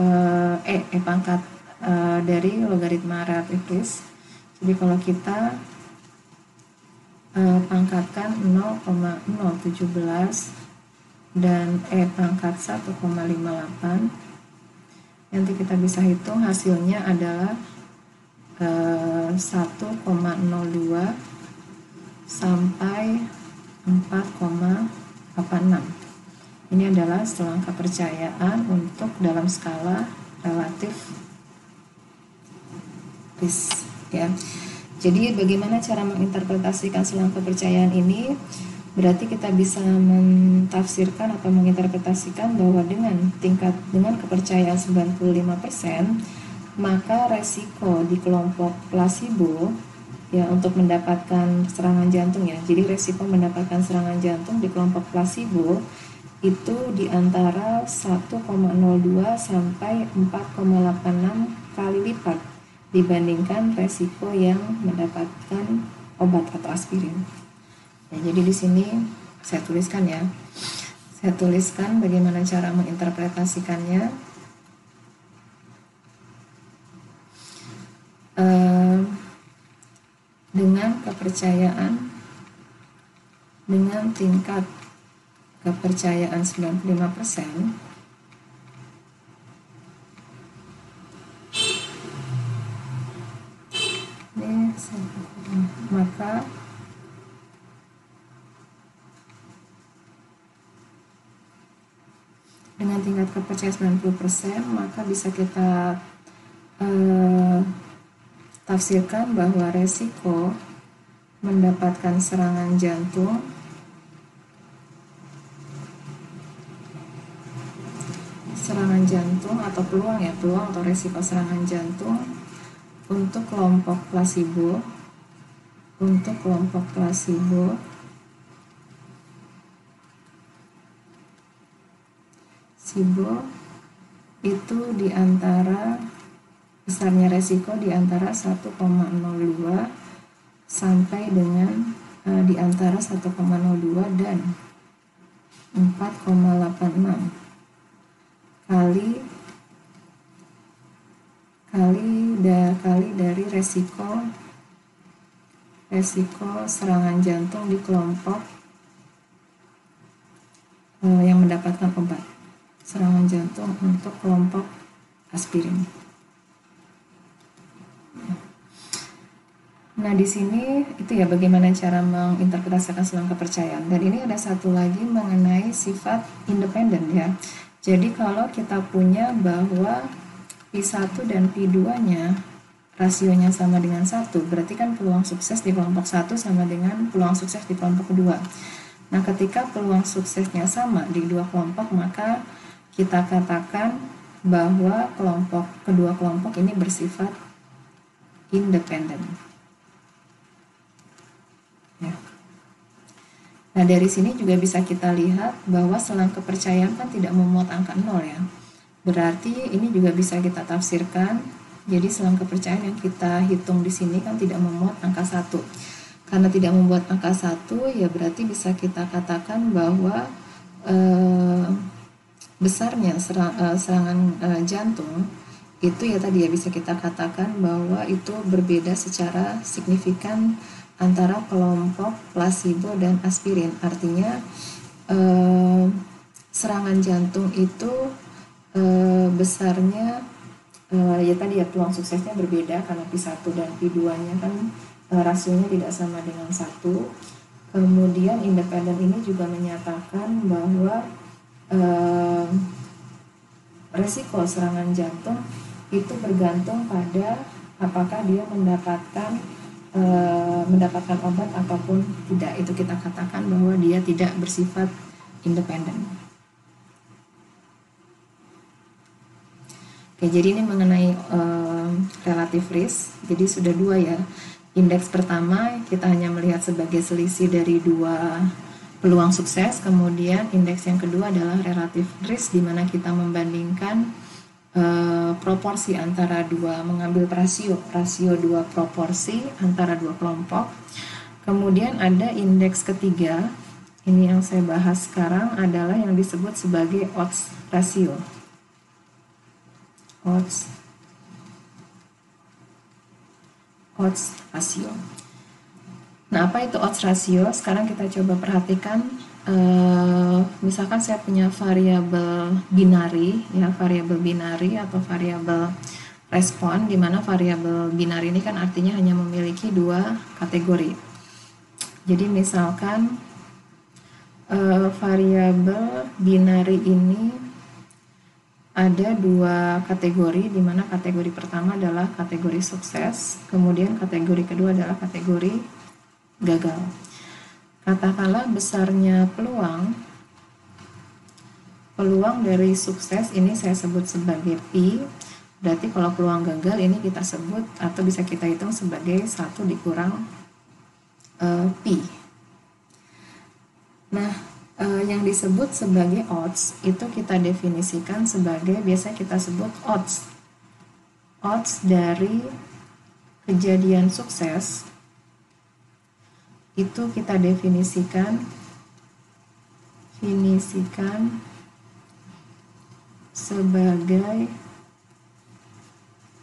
uh, e, e pangkat uh, dari logaritma relatif risk. Jadi kalau kita uh, pangkatkan 0,017 dan E pangkat 1,58 nanti kita bisa hitung hasilnya adalah uh, 1,02 sampai 4, 86. Ini adalah selang kepercayaan untuk dalam skala relatif risk ya. Jadi bagaimana cara menginterpretasikan selang kepercayaan ini? Berarti kita bisa mentafsirkan atau menginterpretasikan bahwa dengan tingkat dengan kepercayaan 95% maka resiko di kelompok placebo ya untuk mendapatkan serangan jantung ya. Jadi resiko mendapatkan serangan jantung di kelompok placebo itu di antara 1,02 sampai 4,86 kali lipat dibandingkan resiko yang mendapatkan obat atau aspirin. Ya, jadi di sini saya tuliskan ya. Saya tuliskan bagaimana cara menginterpretasikannya. Uh, dengan kepercayaan dengan tingkat kepercayaan 95% ini maka dengan tingkat kepercayaan 90% maka bisa kita uh, tafsirkan bahwa resiko mendapatkan serangan jantung serangan jantung atau peluang ya peluang atau resiko serangan jantung untuk kelompok placebo untuk kelompok placebo SIBO itu di antara besarnya resiko di antara 1,02 sampai dengan uh, di antara 1,02 dan 4,86 kali kali da, kali dari resiko resiko serangan jantung di kelompok uh, yang mendapatkan obat serangan jantung untuk kelompok aspirin. Nah, di sini itu ya bagaimana cara menginterpretasikan selang kepercayaan. Dan ini ada satu lagi mengenai sifat independen ya. Jadi kalau kita punya bahwa P1 dan P2-nya rasionya sama dengan satu, berarti kan peluang sukses di kelompok satu sama dengan peluang sukses di kelompok kedua. Nah, ketika peluang suksesnya sama di dua kelompok, maka kita katakan bahwa kelompok kedua kelompok ini bersifat independen. Nah dari sini juga bisa kita lihat bahwa selang kepercayaan kan tidak memuat angka nol ya. Berarti ini juga bisa kita tafsirkan. Jadi selang kepercayaan yang kita hitung di sini kan tidak memuat angka satu. Karena tidak membuat angka satu ya berarti bisa kita katakan bahwa eh, besarnya serang, eh, serangan eh, jantung itu ya tadi ya bisa kita katakan bahwa itu berbeda secara signifikan antara kelompok placebo dan aspirin. Artinya eh, serangan jantung itu eh, besarnya eh, ya tadi ya peluang suksesnya berbeda karena P1 dan P2-nya kan eh, rasionya tidak sama dengan satu. Kemudian independen ini juga menyatakan bahwa eh, resiko serangan jantung itu bergantung pada apakah dia mendapatkan e, mendapatkan obat ataupun tidak itu kita katakan bahwa dia tidak bersifat independen. Oke, jadi ini mengenai um, relatif risk. Jadi sudah dua ya. Indeks pertama kita hanya melihat sebagai selisih dari dua peluang sukses. Kemudian indeks yang kedua adalah relatif risk di mana kita membandingkan uh, proporsi antara dua mengambil rasio rasio dua proporsi antara dua kelompok. Kemudian ada indeks ketiga. Ini yang saya bahas sekarang adalah yang disebut sebagai odds ratio odds odds ratio. Nah, apa itu odds ratio? Sekarang kita coba perhatikan uh, misalkan saya punya variabel binari ya, variabel binari atau variabel respon di mana variabel binari ini kan artinya hanya memiliki dua kategori. Jadi misalkan uh, variabel binari ini ada dua kategori di mana kategori pertama adalah kategori sukses, kemudian kategori kedua adalah kategori gagal. Katakanlah besarnya peluang peluang dari sukses ini saya sebut sebagai P. Berarti kalau peluang gagal ini kita sebut atau bisa kita hitung sebagai satu dikurang uh, P. Nah, uh, yang disebut sebagai odds itu kita definisikan sebagai biasa kita sebut odds odds dari kejadian sukses itu kita definisikan definisikan sebagai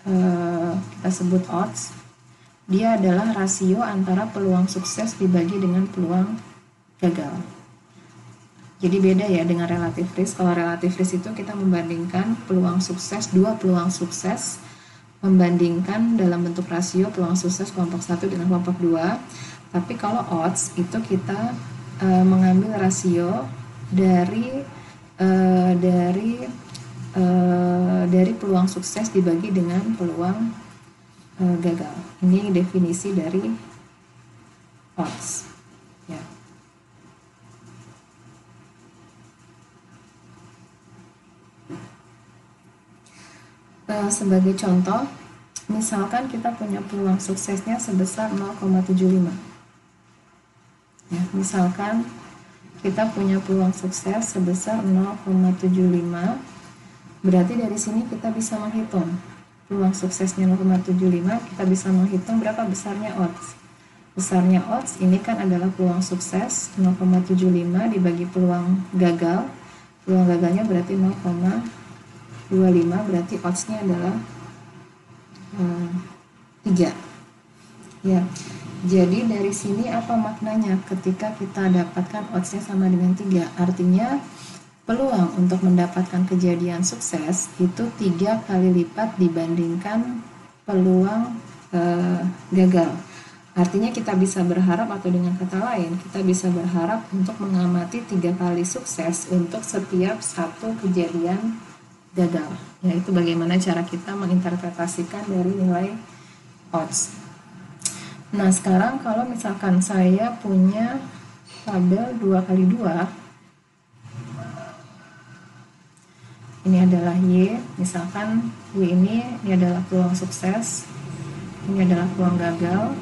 uh, kita sebut odds dia adalah rasio antara peluang sukses dibagi dengan peluang gagal jadi beda ya dengan relatif risk. Kalau relatif risk itu kita membandingkan peluang sukses, dua peluang sukses membandingkan dalam bentuk rasio peluang sukses kelompok satu dengan kelompok dua. Tapi kalau odds itu kita uh, mengambil rasio dari uh, dari uh, dari peluang sukses dibagi dengan peluang uh, gagal. Ini definisi dari odds. uh, sebagai contoh, misalkan kita punya peluang suksesnya sebesar 0,75. Ya, misalkan kita punya peluang sukses sebesar 0,75, berarti dari sini kita bisa menghitung peluang suksesnya 0,75, kita bisa menghitung berapa besarnya odds. Besarnya odds ini kan adalah peluang sukses 0,75 dibagi peluang gagal. Peluang gagalnya berarti 0, 25 berarti oddsnya adalah uh, eh, 3 ya jadi dari sini apa maknanya ketika kita dapatkan oddsnya sama dengan 3 artinya peluang untuk mendapatkan kejadian sukses itu tiga kali lipat dibandingkan peluang uh, gagal. Artinya kita bisa berharap atau dengan kata lain kita bisa berharap untuk mengamati tiga kali sukses untuk setiap satu kejadian gagal. Yaitu bagaimana cara kita menginterpretasikan dari nilai odds nah sekarang kalau misalkan saya punya tabel 2 kali 2 ini adalah Y misalkan Y ini ini adalah peluang sukses ini adalah peluang gagal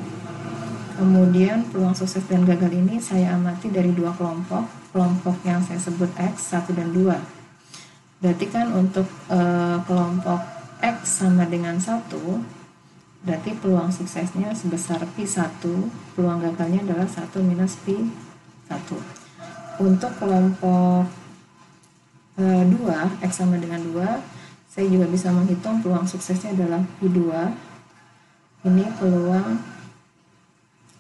kemudian peluang sukses dan gagal ini saya amati dari dua kelompok kelompok yang saya sebut X 1 dan 2 Berarti kan untuk e, kelompok X sama dengan 1, berarti peluang suksesnya sebesar P1, peluang gagalnya adalah 1 minus P1. Untuk kelompok e, 2, X sama dengan 2, saya juga bisa menghitung peluang suksesnya adalah P2. Ini peluang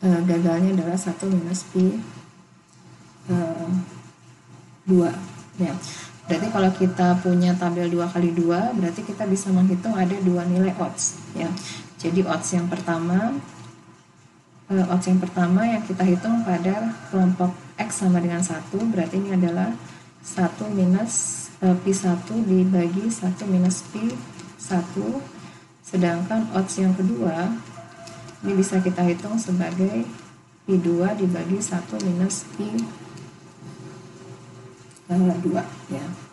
e, gagalnya adalah 1 minus P2. Ya. Berarti kalau kita punya tabel 2 kali 2 berarti kita bisa menghitung ada dua nilai odds ya. Jadi odds yang pertama uh, odds yang pertama yang kita hitung pada kelompok X sama dengan 1 berarti ini adalah 1 minus uh, P1 dibagi 1 minus P1 sedangkan odds yang kedua ini bisa kita hitung sebagai P2 dibagi 1 minus P dua ya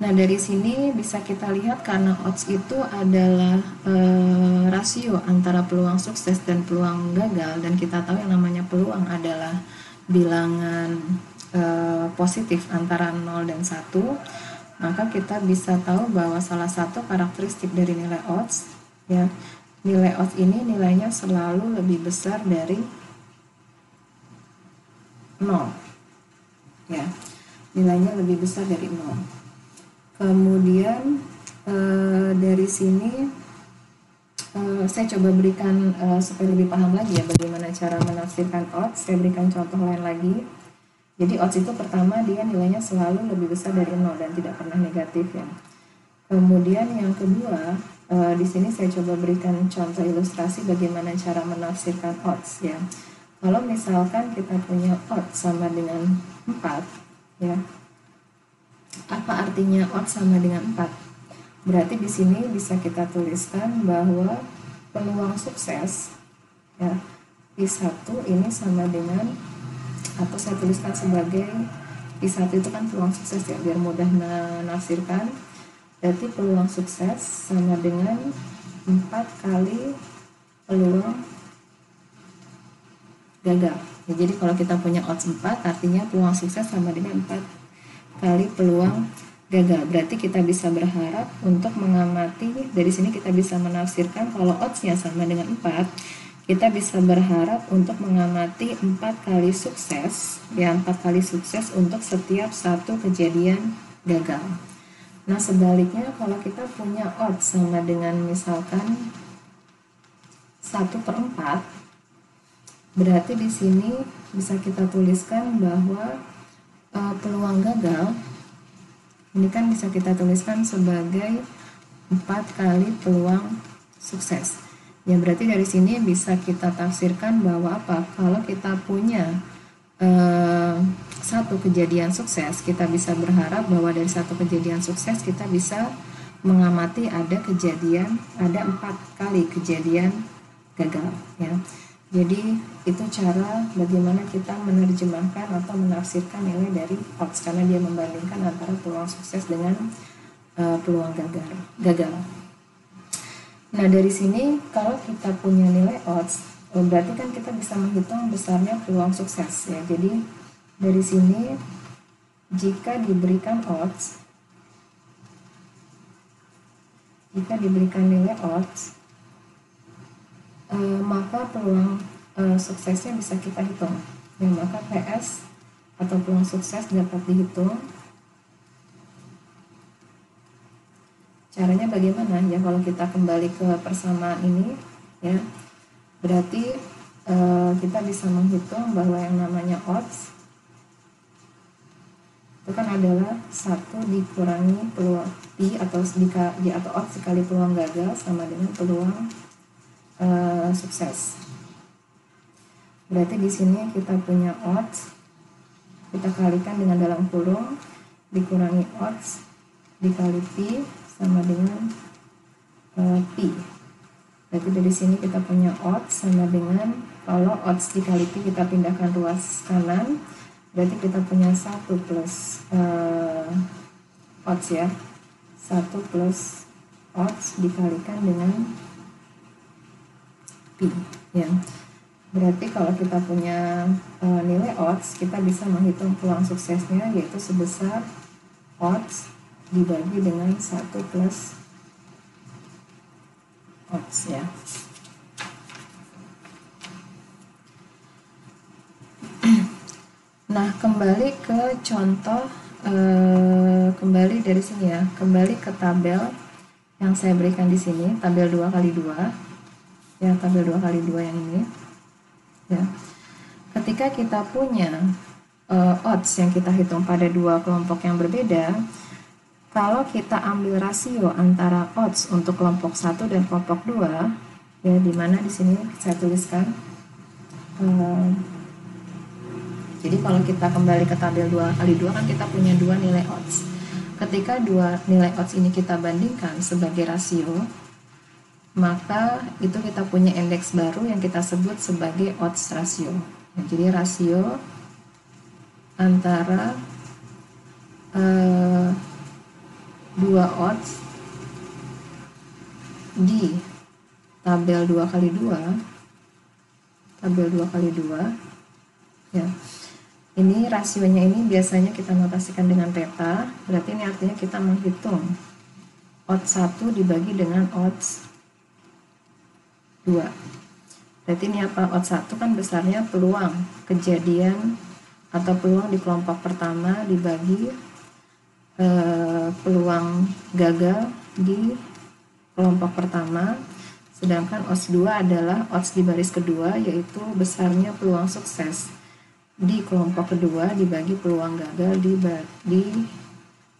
Nah, dari sini bisa kita lihat karena odds itu adalah e, rasio antara peluang sukses dan peluang gagal dan kita tahu yang namanya peluang adalah bilangan e, positif antara 0 dan 1, maka kita bisa tahu bahwa salah satu karakteristik dari nilai odds ya, nilai odds ini nilainya selalu lebih besar dari 0. Ya. Nilainya lebih besar dari 0 kemudian uh, dari sini uh, saya coba berikan uh, supaya lebih paham lagi ya bagaimana cara menafsirkan odds saya berikan contoh lain lagi. Jadi odds itu pertama dia nilainya selalu lebih besar dari 0 dan tidak pernah negatif ya. Kemudian yang kedua uh, di sini saya coba berikan contoh ilustrasi bagaimana cara menafsirkan odds ya. Kalau misalkan kita punya odds sama dengan 4 ya apa artinya odds sama dengan 4? Berarti di sini bisa kita tuliskan bahwa peluang sukses ya P1 ini sama dengan atau saya tuliskan sebagai P1 itu kan peluang sukses ya biar mudah menafsirkan. Berarti peluang sukses sama dengan 4 kali peluang gagal. Ya, jadi kalau kita punya odds 4 artinya peluang sukses sama dengan 4 kali peluang gagal. Berarti kita bisa berharap untuk mengamati dari sini kita bisa menafsirkan kalau oddsnya sama dengan 4 kita bisa berharap untuk mengamati empat kali sukses ya empat kali sukses untuk setiap satu kejadian gagal. Nah sebaliknya kalau kita punya odds sama dengan misalkan satu per 4 berarti di sini bisa kita tuliskan bahwa uh, peluang gagal ini kan bisa kita tuliskan sebagai empat kali peluang sukses. Ya berarti dari sini bisa kita tafsirkan bahwa apa? Kalau kita punya uh, satu kejadian sukses kita bisa berharap bahwa dari satu kejadian sukses kita bisa mengamati ada kejadian ada empat kali kejadian gagal ya jadi itu cara bagaimana kita menerjemahkan atau menafsirkan nilai dari odds karena dia membandingkan antara peluang sukses dengan uh, peluang gagal. Gagal. Nah dari sini kalau kita punya nilai odds oh, berarti kan kita bisa menghitung besarnya peluang sukses ya. Jadi dari sini jika diberikan odds jika diberikan nilai odds uh, maka peluang uh, suksesnya bisa kita hitung. Ya, maka PS atau peluang sukses dapat dihitung. Caranya bagaimana? Ya kalau kita kembali ke persamaan ini, ya berarti uh, kita bisa menghitung bahwa yang namanya odds itu kan adalah satu dikurangi peluang pi atau di atau odds sekali peluang gagal sama dengan peluang uh, sukses. Berarti di sini kita punya odds, kita kalikan dengan dalam kurung, dikurangi odds, dikali pi sama dengan uh, pi. Berarti dari sini kita punya odds sama dengan kalau odds dikali pi kita pindahkan ruas kanan, berarti kita punya satu plus uh, odds ya. satu plus odds dikalikan dengan ya. Berarti kalau kita punya uh, nilai odds kita bisa menghitung peluang suksesnya yaitu sebesar odds dibagi dengan 1 plus odds ya. Nah kembali ke contoh uh, kembali dari sini ya. Kembali ke tabel yang saya berikan di sini tabel 2 kali 2 ya tabel dua kali dua yang ini. Ya. Ketika kita punya uh, odds yang kita hitung pada dua kelompok yang berbeda kalau kita ambil rasio antara odds untuk kelompok satu dan kelompok dua ya di mana di sini saya tuliskan uh, jadi kalau kita kembali ke tabel dua kali dua kan kita punya dua nilai odds. Ketika dua nilai odds ini kita bandingkan sebagai rasio maka itu kita punya indeks baru yang kita sebut sebagai odds ratio. Ya, jadi rasio antara uh, dua odds di tabel 2 kali 2 tabel 2 kali 2 ya ini rasionya ini biasanya kita notasikan dengan theta berarti ini artinya kita menghitung odds 1 dibagi dengan odds 2 berarti ini apa? Odds 1 kan besarnya peluang kejadian atau peluang di kelompok pertama dibagi eh, peluang gagal di kelompok pertama. Sedangkan odds 2 adalah odds di baris kedua yaitu besarnya peluang sukses di kelompok kedua dibagi peluang gagal di di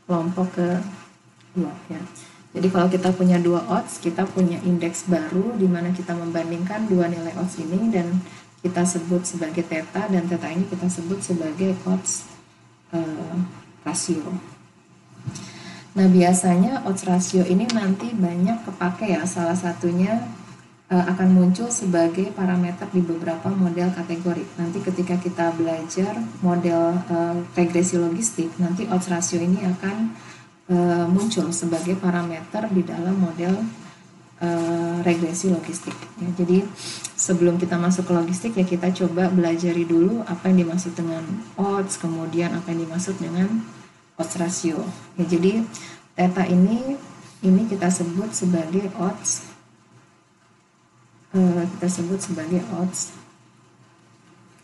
kelompok kedua ya. Jadi kalau kita punya dua odds, kita punya indeks baru di mana kita membandingkan dua nilai odds ini dan kita sebut sebagai theta dan theta ini kita sebut sebagai odds uh, rasio. Nah, biasanya odds ratio ini nanti banyak kepake ya. Salah satunya uh, akan muncul sebagai parameter di beberapa model kategori. Nanti ketika kita belajar model uh, regresi logistik, nanti odds ratio ini akan uh, muncul sebagai parameter di dalam model uh, regresi logistik. Ya, jadi sebelum kita masuk ke logistik ya kita coba belajari dulu apa yang dimaksud dengan odds, kemudian apa yang dimaksud dengan odds ratio. Ya, jadi theta ini ini kita sebut sebagai odds uh, kita sebut sebagai odds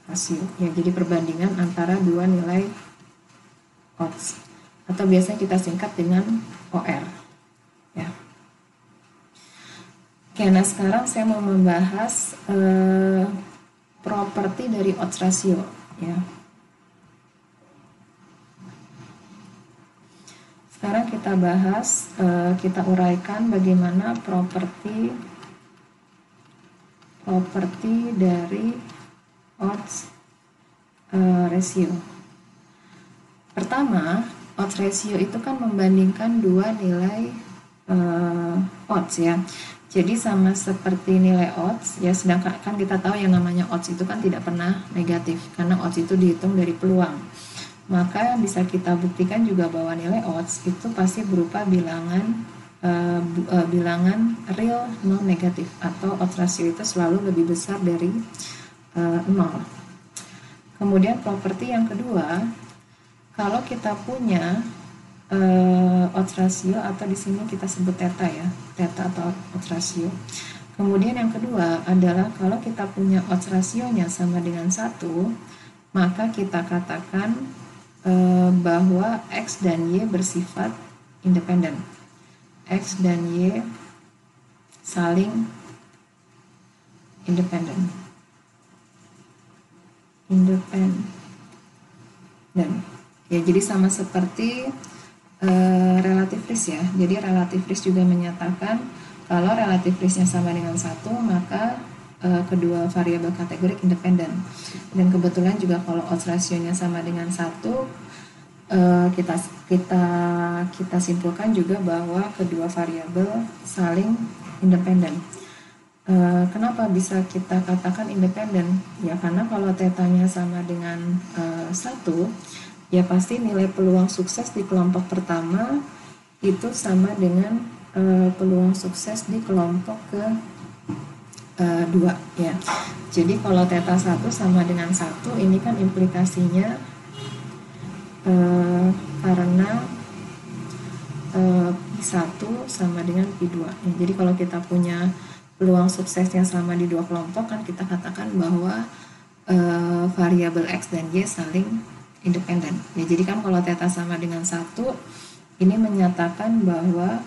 rasio. Ya, jadi perbandingan antara dua nilai odds atau biasanya kita singkat dengan OR. Ya. Oke, nah sekarang saya mau membahas uh, properti dari odds ratio. Ya. Sekarang kita bahas, uh, kita uraikan bagaimana properti properti dari odds uh, ratio. Pertama, odds ratio itu kan membandingkan dua nilai uh, odds ya. Jadi sama seperti nilai odds ya sedangkan kan kita tahu yang namanya odds itu kan tidak pernah negatif karena odds itu dihitung dari peluang maka bisa kita buktikan juga bahwa nilai odds itu pasti berupa bilangan uh, uh, bilangan real non negatif atau odds ratio itu selalu lebih besar dari uh, Kemudian properti yang kedua, kalau kita punya uh, odds ratio atau di sini kita sebut theta ya, theta atau odds ratio. Kemudian yang kedua adalah kalau kita punya odds rasionya sama dengan satu, maka kita katakan Eh, bahwa X dan Y bersifat independen. X dan Y saling independen. Independen. Ya, jadi sama seperti uh, relatif risk ya. Jadi relatif risk juga menyatakan kalau relatif risknya sama dengan satu, maka uh, kedua variabel kategori independen. Dan kebetulan juga kalau odds rasionya sama dengan satu uh, kita kita kita simpulkan juga bahwa kedua variabel saling independen. Uh, kenapa bisa kita katakan independen? Ya karena kalau tetanya sama dengan uh, satu ya pasti nilai peluang sukses di kelompok pertama itu sama dengan uh, peluang sukses di kelompok ke uh, dua ya. Jadi kalau theta 1 sama dengan satu ini kan implikasinya uh, karena uh, Pi1 sama dengan Pi2. Ya, jadi kalau kita punya peluang sukses yang sama di dua kelompok kan kita katakan bahwa uh, variabel X dan Y saling independen. Ya, jadi kan kalau theta sama dengan satu ini menyatakan bahwa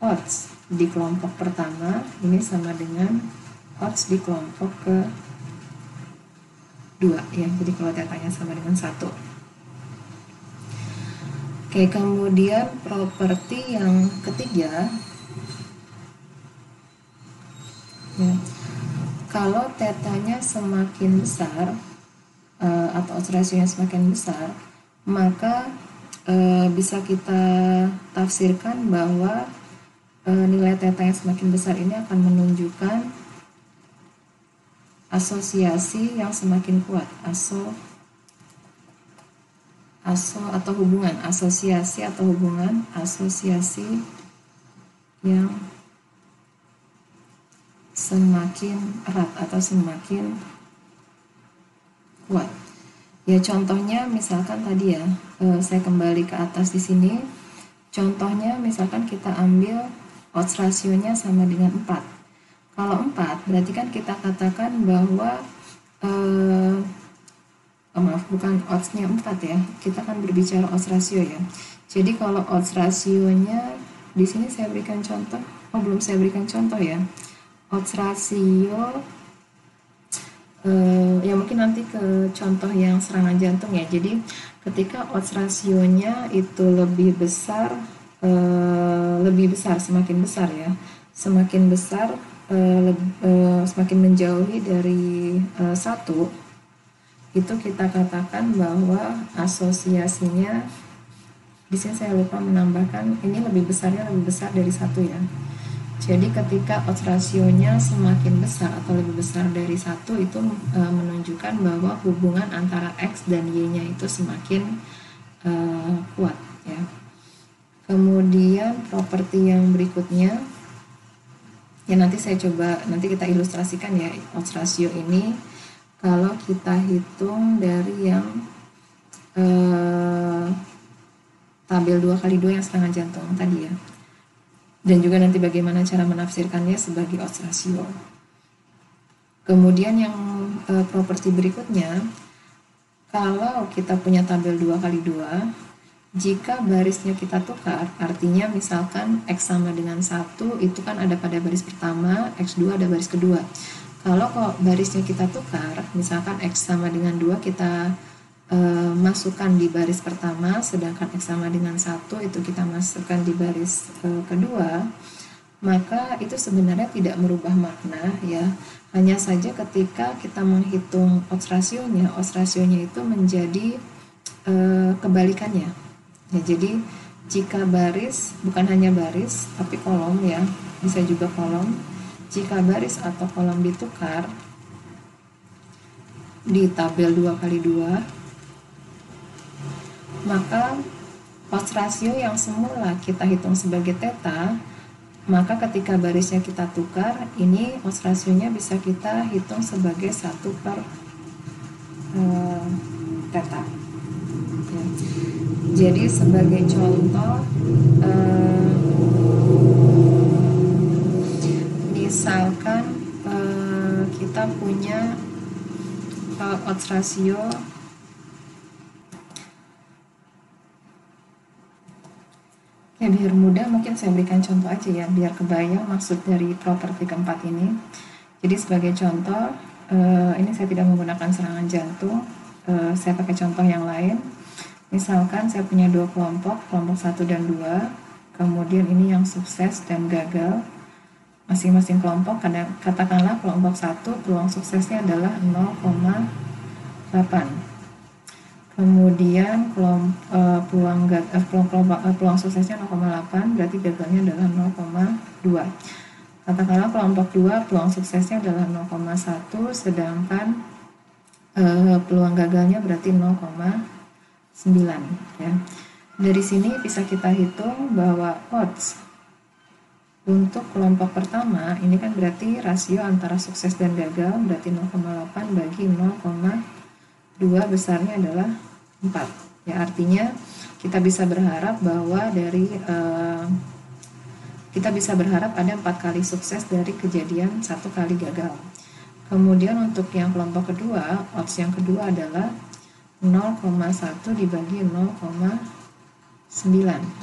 odds di kelompok pertama ini sama dengan odds di kelompok ke dua ya jadi kalau datanya sama dengan satu. Oke kemudian properti yang ketiga. Ya kalau tetanya semakin besar uh, atau odds ratio-nya semakin besar maka uh, bisa kita tafsirkan bahwa e, nilai theta yang semakin besar ini akan menunjukkan asosiasi yang semakin kuat aso aso atau hubungan, asosiasi atau hubungan, asosiasi yang semakin erat atau semakin kuat. Ya contohnya misalkan tadi ya, eh, saya kembali ke atas di sini. Contohnya misalkan kita ambil odds rasionya sama dengan 4. Kalau 4 berarti kan kita katakan bahwa eh, oh maaf bukan oddsnya 4 ya. Kita kan berbicara odds rasio ya. Jadi kalau odds rasionya di sini saya berikan contoh. Oh belum saya berikan contoh ya. Odds rasio uh, ya mungkin nanti ke contoh yang serangan jantung ya. Jadi ketika odds rasionya itu lebih besar uh, lebih besar semakin besar ya. Semakin besar uh, semakin menjauhi dari uh, satu itu kita katakan bahwa asosiasinya di sini saya lupa menambahkan ini lebih besarnya lebih besar dari satu ya jadi ketika odds rasionya semakin besar atau lebih besar dari satu itu e, menunjukkan bahwa hubungan antara x dan y-nya itu semakin e, kuat ya. Kemudian properti yang berikutnya ya nanti saya coba nanti kita ilustrasikan ya odds rasio ini kalau kita hitung dari yang e, tabel dua kali dua yang setengah jantung tadi ya dan juga nanti bagaimana cara menafsirkannya sebagai odds ratio. Kemudian yang e, properti berikutnya, kalau kita punya tabel 2 kali 2, jika barisnya kita tukar, artinya misalkan X sama dengan 1, itu kan ada pada baris pertama, X2 ada baris kedua. Kalau kok barisnya kita tukar, misalkan X sama dengan 2, kita e, masukkan di baris pertama sedangkan X sama dengan satu itu kita masukkan di baris e, kedua maka itu sebenarnya tidak merubah makna ya. Hanya saja ketika kita menghitung odds rasionya odds rasionya itu menjadi e, kebalikannya. Ya jadi jika baris bukan hanya baris tapi kolom ya bisa juga kolom. Jika baris atau kolom ditukar di tabel 2 kali 2 maka odds rasio yang semula kita hitung sebagai theta maka ketika barisnya kita tukar ini odds rasionya bisa kita hitung sebagai satu per uh, theta ya. jadi sebagai contoh uh, misalkan uh, kita punya uh, odds rasio Ya biar mudah mungkin saya berikan contoh aja ya biar kebayang maksud dari properti keempat ini. Jadi sebagai contoh uh, ini saya tidak menggunakan serangan jantung, uh, saya pakai contoh yang lain. Misalkan saya punya dua kelompok, kelompok satu dan dua, kemudian ini yang sukses dan gagal. Masing-masing kelompok katakanlah kelompok satu peluang suksesnya adalah 0,8 kemudian uh, peluang uh, peluang, peluang, uh, peluang suksesnya 0,8 berarti gagalnya adalah 0,2 katakanlah kelompok 2 peluang suksesnya adalah 0,1 sedangkan uh, peluang gagalnya berarti 0,9 ya. Dari sini bisa kita hitung bahwa odds untuk kelompok pertama ini kan berarti rasio antara sukses dan gagal berarti 0,8 bagi 0,2 dua besarnya adalah 4 ya artinya kita bisa berharap bahwa dari uh, kita bisa berharap ada empat kali sukses dari kejadian satu kali gagal. Kemudian untuk yang kelompok kedua odds yang kedua adalah 0,1 dibagi 0,9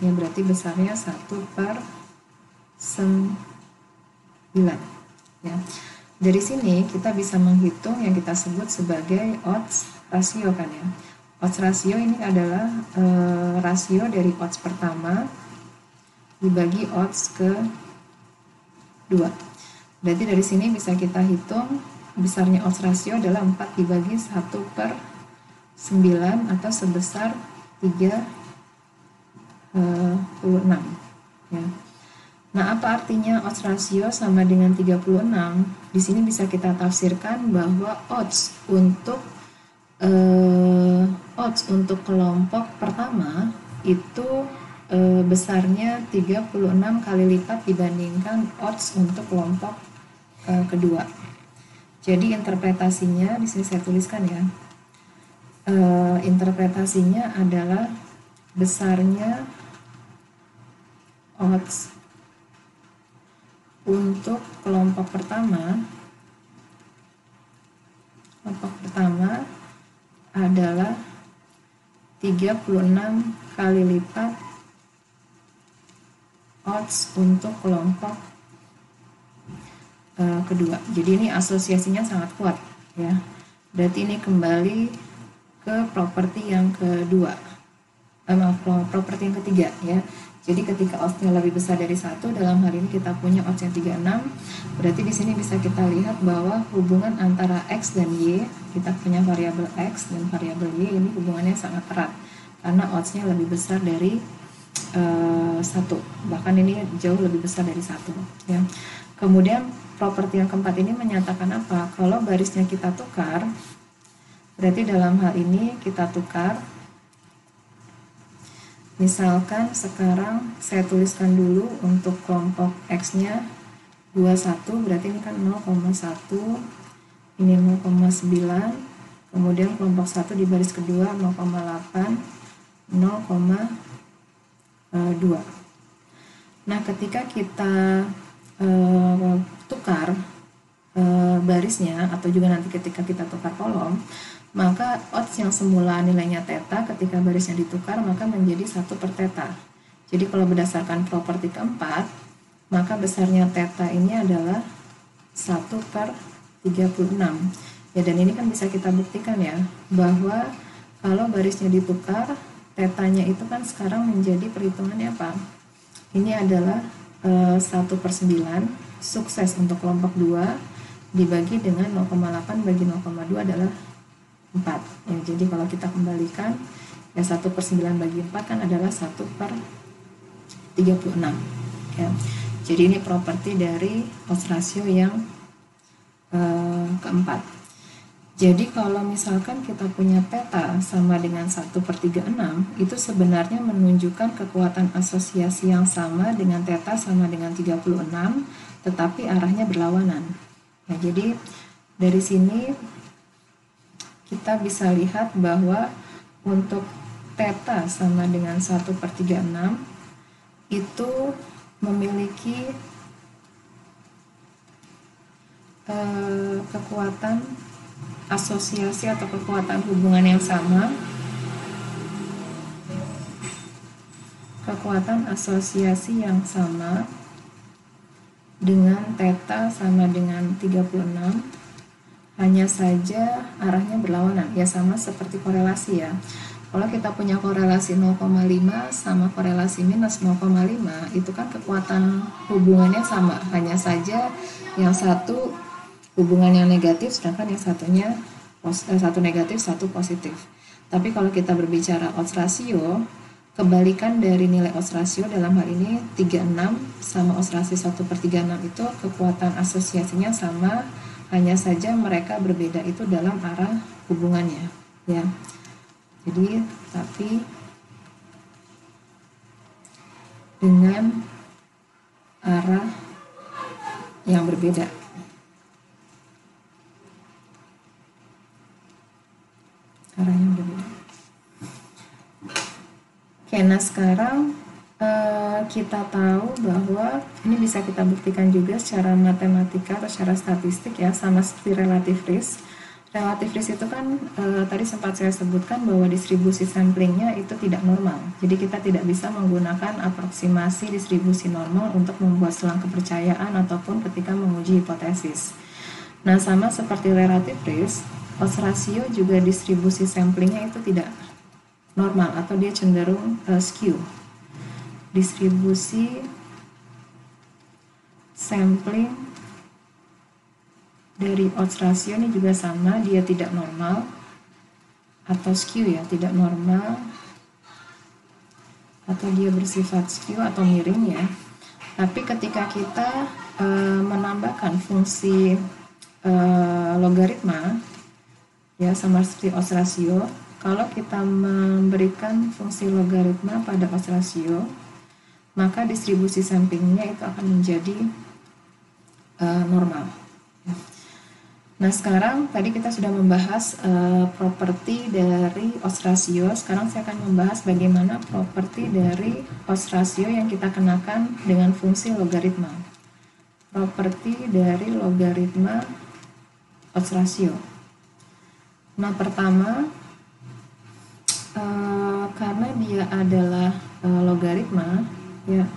ya berarti besarnya 1 per 9 ya. Dari sini kita bisa menghitung yang kita sebut sebagai odds rasio kan ya. Odds rasio ini adalah e, rasio dari odds pertama dibagi odds ke dua. Berarti dari sini bisa kita hitung besarnya odds rasio adalah 4 dibagi 1 per 9 atau sebesar 36 e, ya. Nah, apa artinya odds rasio sama dengan 36? Di sini bisa kita tafsirkan bahwa odds untuk uh, odds untuk kelompok pertama itu uh, besarnya 36 kali lipat dibandingkan odds untuk kelompok uh, kedua. Jadi interpretasinya di sini saya tuliskan ya. Uh, interpretasinya adalah besarnya odds untuk kelompok pertama kelompok pertama adalah 36 kali lipat odds untuk kelompok uh, kedua. Jadi ini asosiasinya sangat kuat ya. Berarti ini kembali ke properti yang kedua. Eh, maaf, properti yang ketiga ya. Jadi ketika odds lebih besar dari satu, dalam hal ini kita punya odds yang 36, berarti di sini bisa kita lihat bahwa hubungan antara x dan y, kita punya variabel x dan variabel y ini hubungannya sangat erat karena oddsnya lebih besar dari uh, satu, bahkan ini jauh lebih besar dari satu. Ya. Kemudian properti yang keempat ini menyatakan apa? Kalau barisnya kita tukar, berarti dalam hal ini kita tukar Misalkan sekarang saya tuliskan dulu untuk kelompok X-nya 21 berarti ini kan 0,1 ini 0,9 kemudian kelompok 1 di baris kedua 0,8 0,2 nah ketika kita uh, tukar uh, barisnya atau juga nanti ketika kita tukar kolom maka odds yang semula nilainya theta ketika barisnya ditukar maka menjadi satu per theta. Jadi kalau berdasarkan properti keempat, maka besarnya theta ini adalah 1 per 36. Ya dan ini kan bisa kita buktikan ya, bahwa kalau barisnya ditukar, tetanya itu kan sekarang menjadi perhitungannya apa? Ini adalah e, eh, 1 per 9, sukses untuk kelompok 2, dibagi dengan 0,8 bagi 0,2 adalah 4 ya, jadi kalau kita kembalikan ya 1 per 9 bagi 4 kan adalah 1 per 36 ya. jadi ini properti dari odds ratio yang eh, keempat. Jadi kalau misalkan kita punya peta sama dengan 1 per 36 itu sebenarnya menunjukkan kekuatan asosiasi yang sama dengan theta sama dengan 36 tetapi arahnya berlawanan. Ya, jadi dari sini kita bisa lihat bahwa untuk theta sama dengan 1 per 36 itu memiliki eh, kekuatan asosiasi atau kekuatan hubungan yang sama. Kekuatan asosiasi yang sama dengan theta sama dengan 36 hanya saja arahnya berlawanan. Ya sama seperti korelasi ya. Kalau kita punya korelasi 0,5 sama korelasi minus 0,5 itu kan kekuatan hubungannya sama. Hanya saja yang satu hubungannya negatif sedangkan yang satunya eh, satu negatif satu positif. Tapi kalau kita berbicara odds ratio kebalikan dari nilai odds ratio dalam hal ini 36 sama odds ratio 1 per 36 itu kekuatan asosiasinya sama hanya saja mereka berbeda itu dalam arah hubungannya ya. Jadi tapi dengan arah yang berbeda. Arah yang berbeda. Oke nah sekarang kita tahu bahwa ini bisa kita buktikan juga secara matematika atau secara statistik ya sama seperti relatif risk. Relatif risk itu kan e, tadi sempat saya sebutkan bahwa distribusi samplingnya itu tidak normal. Jadi kita tidak bisa menggunakan aproksimasi distribusi normal untuk membuat selang kepercayaan ataupun ketika menguji hipotesis. Nah sama seperti relatif risk, odds ratio juga distribusi samplingnya itu tidak normal atau dia cenderung uh, skew distribusi sampling dari odds ratio ini juga sama, dia tidak normal atau skew ya, tidak normal atau dia bersifat skew atau miring ya. Tapi ketika kita e, menambahkan fungsi e, logaritma ya sama seperti odds ratio kalau kita memberikan fungsi logaritma pada odds ratio maka distribusi sampingnya itu akan menjadi uh, normal Nah sekarang tadi kita sudah membahas uh, properti dari odds ratio. Sekarang saya akan membahas bagaimana properti dari odds ratio yang kita kenakan dengan fungsi logaritma. Properti dari logaritma odds ratio. Nah pertama uh, karena dia adalah uh, logaritma ya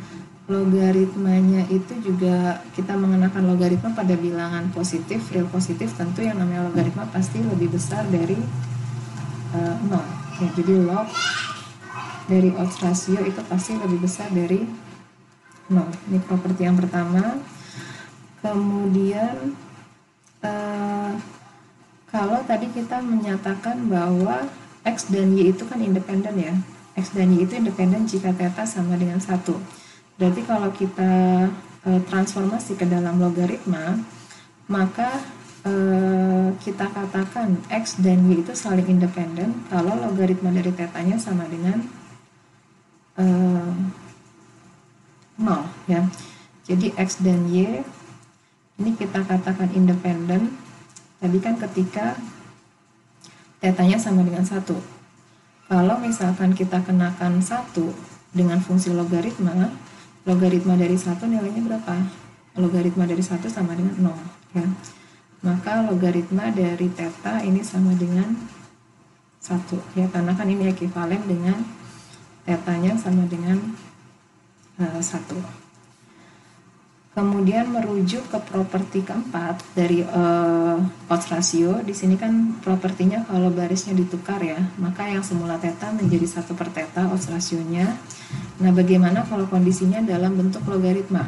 logaritmanya itu juga kita mengenakan logaritma pada bilangan positif, real positif tentu yang namanya logaritma pasti lebih besar dari uh, nol. Ya, jadi log dari odds ratio itu pasti lebih besar dari nol. Ini properti yang pertama. Kemudian uh, kalau tadi kita menyatakan bahwa x dan y itu kan independen ya. X dan y itu independen jika theta sama dengan satu Berarti kalau kita e, transformasi ke dalam logaritma, maka e, kita katakan x dan y itu saling independen kalau logaritma dari tetanya sama dengan e, 0 ya. Jadi x dan y ini kita katakan independen. Tadi kan ketika tetanya sama dengan satu. Kalau misalkan kita kenakan satu dengan fungsi logaritma, logaritma dari satu nilainya berapa? Logaritma dari satu sama dengan 0 ya. Maka logaritma dari theta ini sama dengan satu ya karena kan ini ekuivalen dengan tetanya sama dengan uh, Kemudian merujuk ke properti keempat dari uh, odds ratio. Di sini kan propertinya kalau barisnya ditukar ya, maka yang semula theta menjadi satu per theta odds rasionya. Nah, bagaimana kalau kondisinya dalam bentuk logaritma?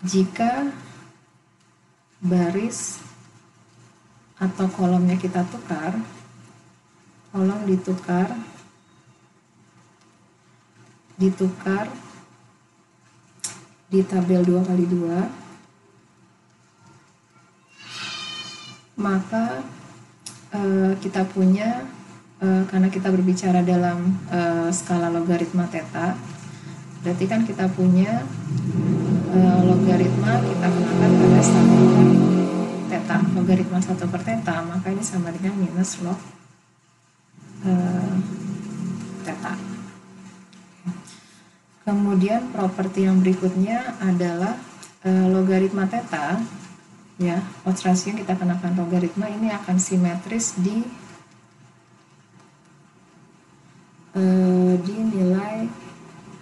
Jika baris atau kolomnya kita tukar, kolom ditukar, ditukar di tabel 2 kali 2 maka uh, kita punya uh, karena kita berbicara dalam uh, skala logaritma theta berarti kan kita punya uh, logaritma kita kenakan pada satu per theta logaritma satu per theta maka ini sama dengan minus log uh, theta Kemudian properti yang berikutnya adalah e, logaritma theta ya, odds yang kita kenakan logaritma ini akan simetris di e, di nilai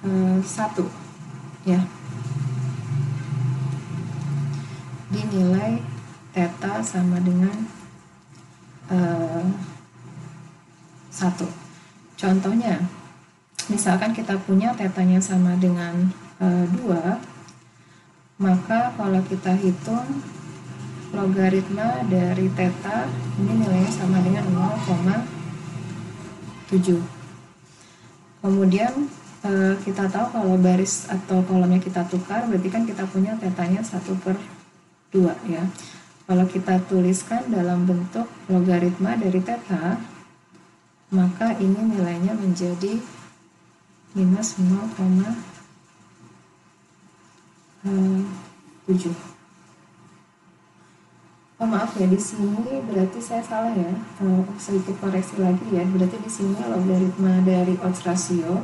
e, 1 ya. Di nilai theta sama dengan e, 1. Contohnya misalkan kita punya tetanya sama dengan e, 2 maka kalau kita hitung logaritma dari teta ini nilainya sama dengan 0,7 kemudian e, kita tahu kalau baris atau kolomnya kita tukar berarti kan kita punya tetanya 1 per 2 ya. Kalau kita tuliskan dalam bentuk logaritma dari teta maka ini nilainya menjadi minus 0,7 Oh maaf ya di sini berarti saya salah ya oh, sedikit koreksi lagi ya berarti di sini logaritma dari odds ratio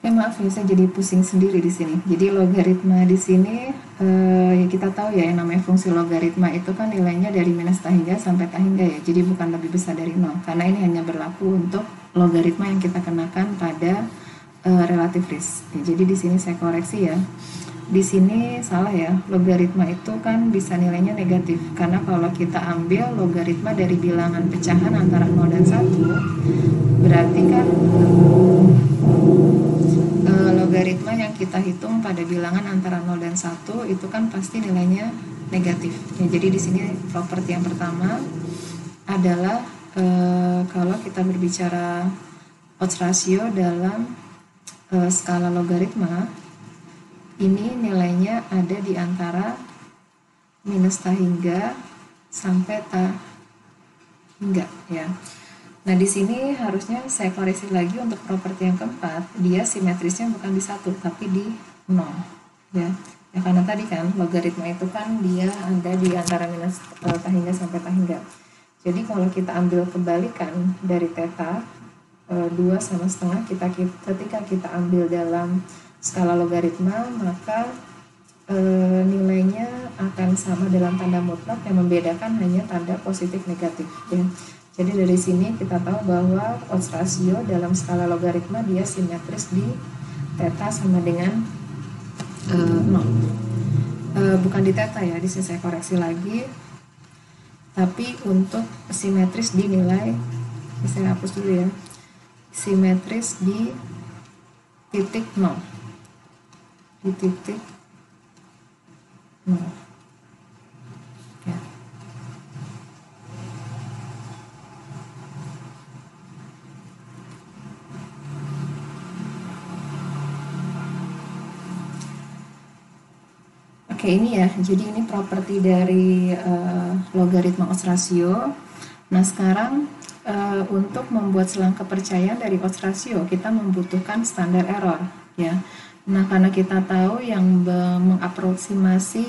Oke maaf ya saya jadi pusing sendiri di sini jadi logaritma di sini eh, ya kita tahu ya yang namanya fungsi logaritma itu kan nilainya dari minus tahingga sampai tahingga ya jadi bukan lebih besar dari nol karena ini hanya berlaku untuk logaritma yang kita kenakan pada uh, relative risk. Ya, jadi di sini saya koreksi ya. Di sini salah ya, logaritma itu kan bisa nilainya negatif karena kalau kita ambil logaritma dari bilangan pecahan antara 0 dan 1 berarti kan uh, logaritma yang kita hitung pada bilangan antara 0 dan 1 itu kan pasti nilainya negatif. Ya, jadi di sini properti yang pertama adalah e, kalau kita berbicara odds ratio dalam e, skala logaritma ini nilainya ada di antara minus hingga sampai ta hingga ya. Nah di sini harusnya saya koreksi lagi untuk properti yang keempat, dia simetrisnya bukan di satu tapi di nol ya. Ya karena tadi kan logaritma itu kan dia ada di antara minus uh, eh, hingga sampai hingga. Jadi kalau kita ambil kebalikan dari theta uh, dua sama setengah kita ketika kita ambil dalam skala logaritma maka e, nilainya akan sama dalam tanda mutlak yang membedakan hanya tanda positif negatif ya. Jadi dari sini kita tahu bahwa odds rasio dalam skala logaritma dia simetris di theta sama dengan e, 0. E, bukan di theta ya, di sini saya koreksi lagi tapi untuk simetris di nilai saya hapus dulu ya. Simetris di titik 0 di titik 0 Oke ini ya, jadi ini properti dari uh, logaritma odds ratio. Nah sekarang uh, untuk membuat selang kepercayaan dari odds ratio kita membutuhkan standar error ya. Nah, karena kita tahu yang mengaproksimasi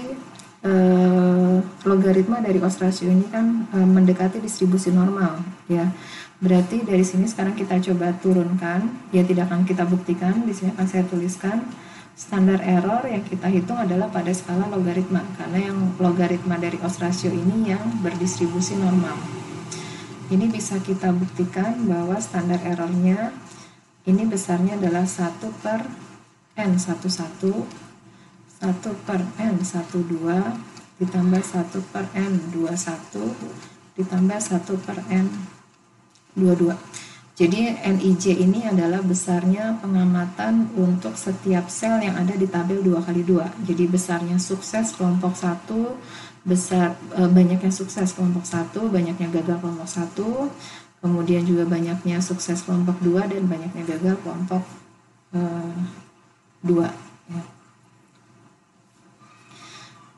eh, logaritma dari odds ratio ini kan eh, mendekati distribusi normal, ya. Berarti dari sini sekarang kita coba turunkan, ya tidak akan kita buktikan, di sini akan saya tuliskan standar error yang kita hitung adalah pada skala logaritma, karena yang logaritma dari odds ratio ini yang berdistribusi normal. Ini bisa kita buktikan bahwa standar errornya ini besarnya adalah 1 per N11 1 per N12 ditambah 1 per N21 ditambah 1 per N22 jadi NIJ ini adalah besarnya pengamatan untuk setiap sel yang ada di tabel 2 kali 2 jadi besarnya sukses kelompok 1 besar e, banyaknya sukses kelompok 1 banyaknya gagal kelompok 1 kemudian juga banyaknya sukses kelompok 2 dan banyaknya gagal kelompok e, dua ya.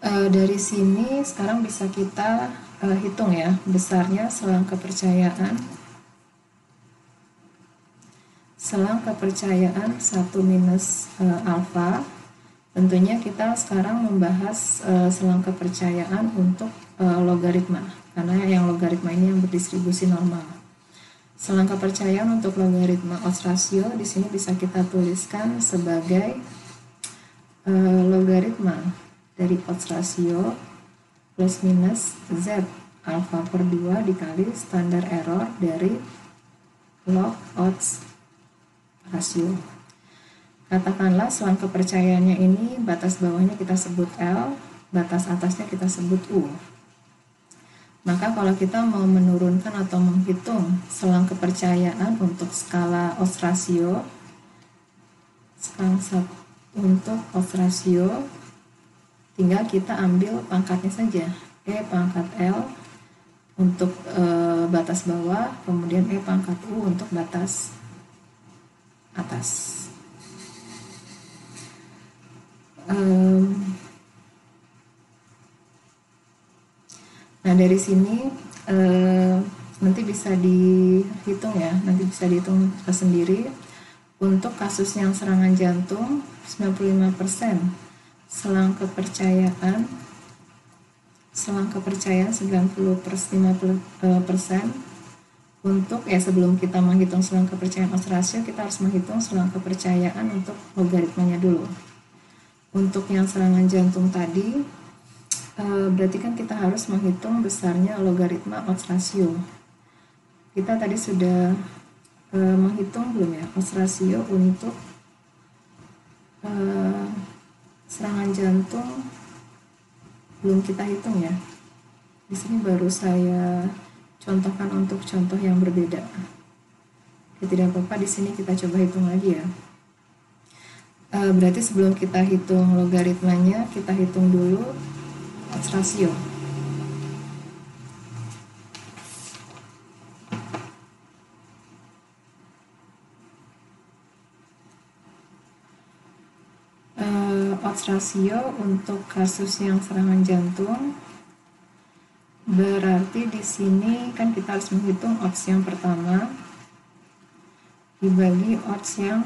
e, dari sini sekarang bisa kita e, hitung ya besarnya selang kepercayaan selang kepercayaan 1 minus e, alfa tentunya kita sekarang membahas e, selang kepercayaan untuk e, logaritma. Karena yang logaritma ini yang berdistribusi normal. Selang kepercayaan untuk logaritma odds ratio di sini bisa kita tuliskan sebagai uh, logaritma dari odds ratio plus minus z alpha per 2 dikali standar error dari log odds ratio. Katakanlah selang kepercayaannya ini batas bawahnya kita sebut L, batas atasnya kita sebut U. Maka kalau kita mau menurunkan atau menghitung selang kepercayaan untuk skala ratio, skala untuk odds ratio, tinggal kita ambil pangkatnya saja. E pangkat L untuk e, batas bawah, kemudian E pangkat U untuk batas atas. Um, Nah dari sini eh, nanti bisa dihitung ya, nanti bisa dihitung sendiri. Untuk kasus yang serangan jantung 95% selang kepercayaan selang kepercayaan 90 per 50 eh, persen untuk ya sebelum kita menghitung selang kepercayaan odds ratio kita harus menghitung selang kepercayaan untuk logaritmanya dulu untuk yang serangan jantung tadi Eh, berarti kan kita harus menghitung besarnya logaritma odds ratio. Kita tadi sudah uh, menghitung belum ya odds ratio untuk uh, serangan jantung belum kita hitung ya. Di sini baru saya contohkan untuk contoh yang berbeda. Ya, tidak apa-apa di sini kita coba hitung lagi ya. Uh, berarti sebelum kita hitung logaritmanya, kita hitung dulu odds rasio. Rasio untuk kasus yang serangan jantung Berarti di sini kan kita harus menghitung odds yang pertama dibagi odds yang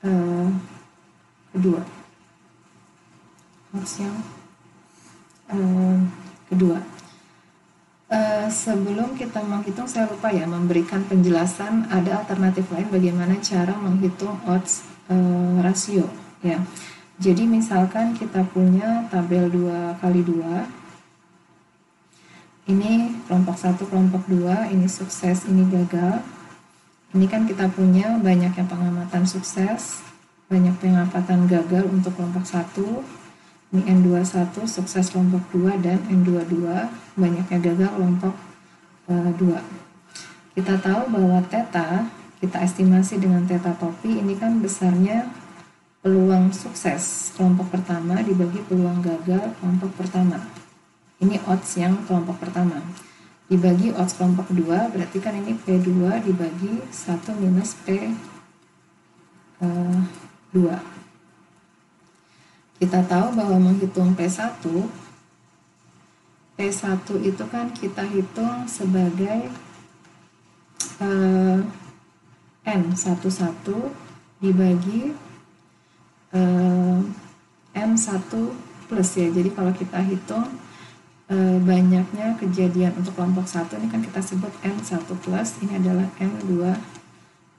uh, kedua. Odds yang uh, kedua. Uh, sebelum kita menghitung, saya lupa ya memberikan penjelasan ada alternatif lain bagaimana cara menghitung odds uh, rasio ya. Jadi misalkan kita punya tabel 2 kali 2 ini kelompok 1, kelompok 2, ini sukses, ini gagal. Ini kan kita punya banyak yang pengamatan sukses, banyak pengamatan gagal untuk kelompok 1. Ini N21 sukses kelompok 2 dan N22 banyaknya gagal kelompok uh, 2. Kita tahu bahwa theta kita estimasi dengan theta topi ini kan besarnya peluang sukses kelompok pertama dibagi peluang gagal kelompok pertama. Ini odds yang kelompok pertama. Dibagi odds kelompok kedua, berarti kan ini P2 dibagi 1 minus P2. Uh, kita tahu bahwa menghitung P1, P1 itu kan kita hitung sebagai uh, N11 dibagi uh, M1 plus ya. Jadi kalau kita hitung uh, banyaknya kejadian untuk kelompok 1 ini kan kita sebut N1 plus, ini adalah N2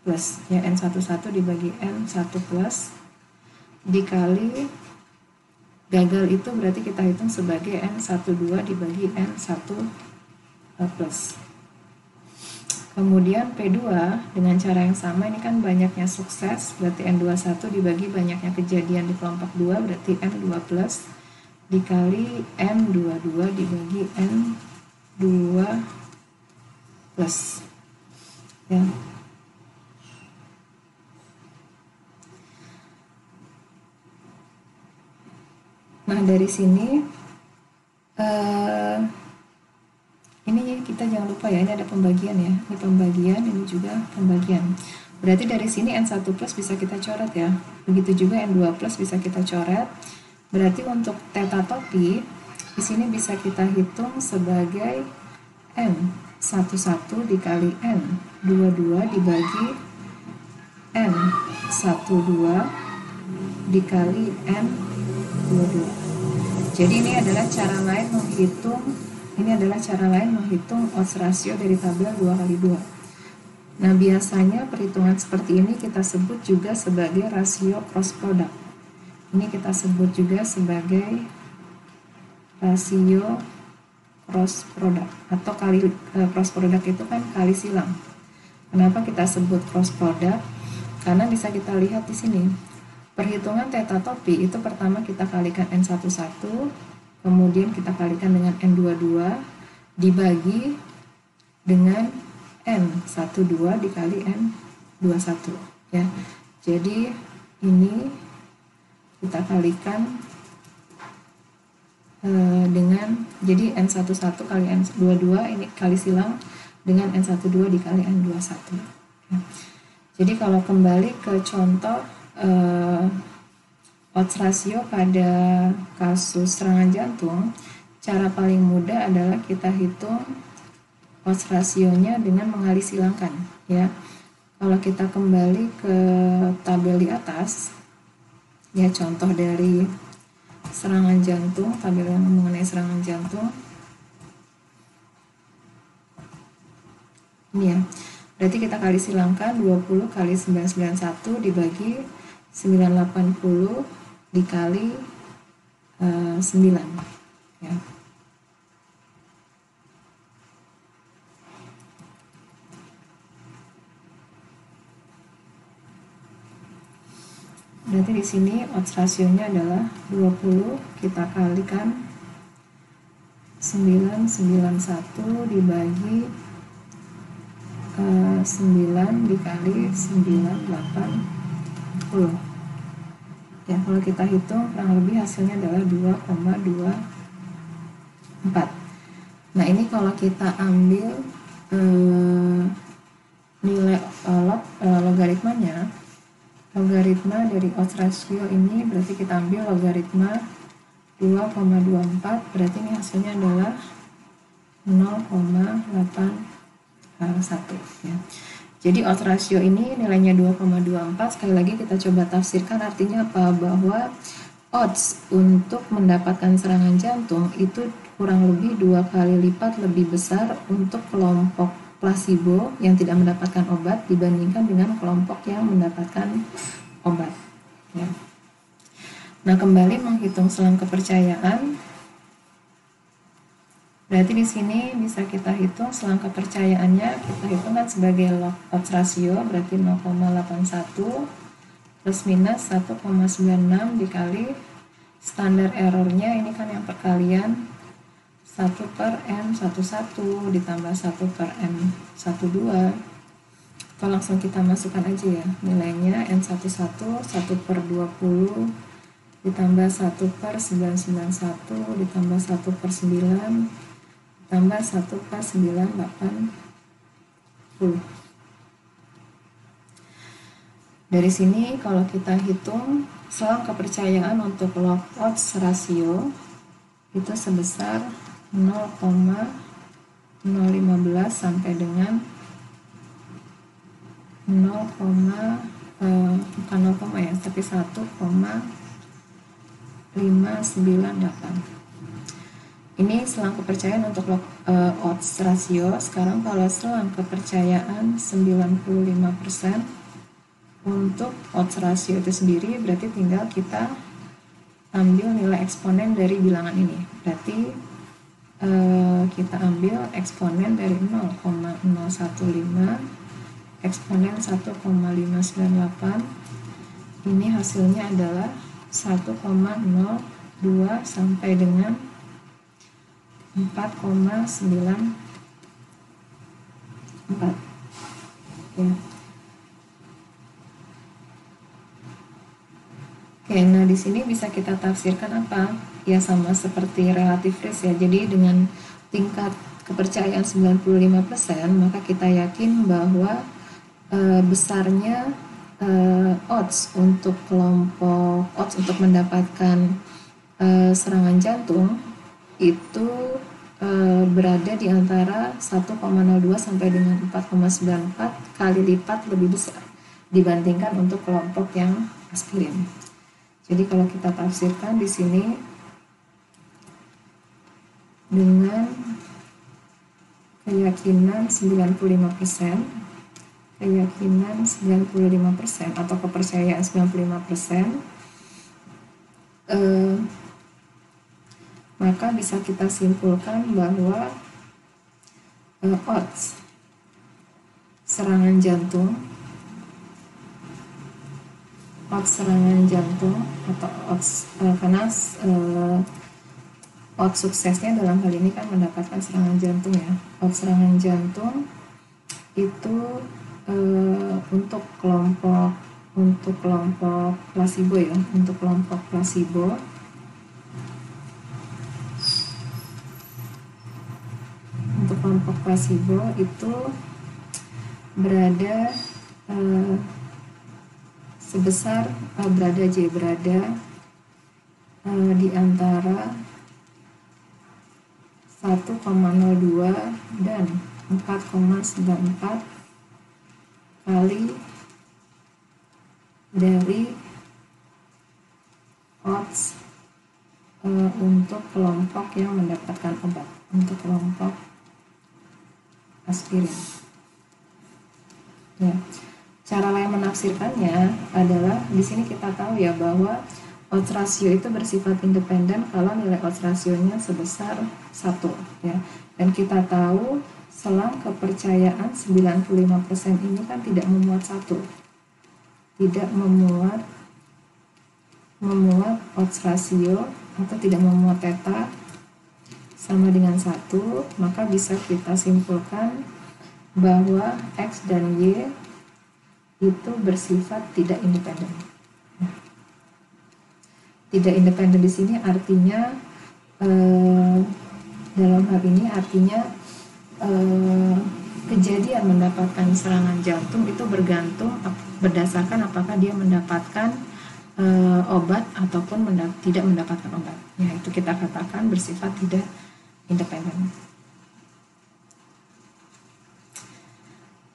plus. Ya N11 dibagi N1 plus dikali gagal itu berarti kita hitung sebagai N12 dibagi N1 plus. Kemudian P2 dengan cara yang sama ini kan banyaknya sukses berarti N21 dibagi banyaknya kejadian di kelompok 2 berarti N2 plus dikali N22 dibagi N2 plus ya. Nah dari sini uh, ini kita jangan lupa ya ini ada pembagian ya. Ini pembagian ini juga pembagian. Berarti dari sini N1 plus bisa kita coret ya. Begitu juga N2 plus bisa kita coret berarti untuk theta topi di sini bisa kita hitung sebagai N 11 dikali N 22 dibagi N 12 dikali N 22 jadi ini adalah cara lain menghitung ini adalah cara lain menghitung odds ratio dari tabel 2 kali 2. Nah, biasanya perhitungan seperti ini kita sebut juga sebagai rasio cross product. Ini kita sebut juga sebagai rasio cross product atau kali eh, cross product itu kan kali silang. Kenapa kita sebut cross product? Karena bisa kita lihat di sini. Perhitungan theta topi itu pertama kita kalikan N11 kemudian kita kalikan dengan N22 dibagi dengan N12 dikali N21 ya. Jadi ini kita kalikan uh, dengan jadi N11 kali N22 ini kali silang dengan N12 dikali N21 ya. Jadi kalau kembali ke contoh uh, odds ratio pada kasus serangan jantung, cara paling mudah adalah kita hitung odds rasionya dengan mengali silangkan ya. Kalau kita kembali ke tabel di atas, ya contoh dari serangan jantung, tabel yang mengenai serangan jantung. Ini ya. Berarti kita kali silangkan 20 kali 991 dibagi 980 dikali uh, 9 ya. Berarti di sini odds rasionya adalah 20 kita kalikan 991 dibagi uh, 9 dikali 980 ya kalau kita hitung kurang lebih hasilnya adalah 2,24 nah ini kalau kita ambil eh, nilai eh, log, eh, logaritmanya logaritma dari odds ratio ini berarti kita ambil logaritma 2,24 berarti ini hasilnya adalah 0,81 ya. Jadi odds ratio ini nilainya 2,24 sekali lagi kita coba tafsirkan artinya apa bahwa odds untuk mendapatkan serangan jantung itu kurang lebih dua kali lipat lebih besar untuk kelompok placebo yang tidak mendapatkan obat dibandingkan dengan kelompok yang mendapatkan obat. Ya. Nah kembali menghitung selang kepercayaan Berarti di sini bisa kita hitung selang kepercayaannya kita hitungkan sebagai log odds ratio berarti 0,81 plus minus 1,96 dikali standar errornya ini kan yang perkalian 1 per M 11 ditambah 1 per M 12 atau langsung kita masukkan aja ya nilainya N11 1 per 20 ditambah 1 per 991 ditambah 1 per 9 tambah 1 per 980 dari sini kalau kita hitung selang kepercayaan untuk log odds rasio itu sebesar 0,015 sampai dengan 0, eh, bukan 0, ya tapi 1,598 ini selang kepercayaan untuk uh, odds rasio. Sekarang kalau selang kepercayaan 95% untuk odds rasio itu sendiri berarti tinggal kita ambil nilai eksponen dari bilangan ini. Berarti uh, kita ambil eksponen dari 0,015 eksponen 1,598 ini hasilnya adalah 1,02 sampai dengan 4,94 ya. Oke, nah di sini bisa kita tafsirkan apa? Ya sama seperti relatif risk ya. Jadi dengan tingkat kepercayaan 95%, maka kita yakin bahwa e, besarnya e, odds untuk kelompok odds untuk mendapatkan e, serangan jantung itu e, berada di antara 1,02 sampai dengan 4,94 kali lipat lebih besar dibandingkan untuk kelompok yang aspirin. Jadi kalau kita tafsirkan di sini dengan keyakinan 95%, keyakinan 95% atau kepercayaan 95%, eh, maka bisa kita simpulkan bahwa uh, odds serangan jantung odds serangan jantung atau odds uh, karena uh, odds suksesnya dalam hal ini kan mendapatkan serangan jantung ya. Odds serangan jantung itu uh, untuk kelompok untuk kelompok placebo ya untuk kelompok placebo. Kelompok placebo itu berada uh, sebesar uh, berada J berada uh, di antara 1,02 dan 4,94 kali dari odds uh, untuk kelompok yang mendapatkan obat untuk kelompok aspirin. Ya. Cara lain menafsirkannya adalah di sini kita tahu ya bahwa odds ratio itu bersifat independen kalau nilai odds rasionya sebesar satu ya. Dan kita tahu selang kepercayaan 95% ini kan tidak memuat satu. Tidak memuat memuat odds ratio atau tidak memuat theta sama dengan satu maka bisa kita simpulkan bahwa X dan Y itu bersifat tidak independen. Tidak independen di sini artinya eh, dalam hal ini artinya eh, kejadian mendapatkan serangan jantung itu bergantung berdasarkan apakah dia mendapatkan eh, obat ataupun mendap tidak mendapatkan obat. Ya itu kita katakan bersifat tidak independen.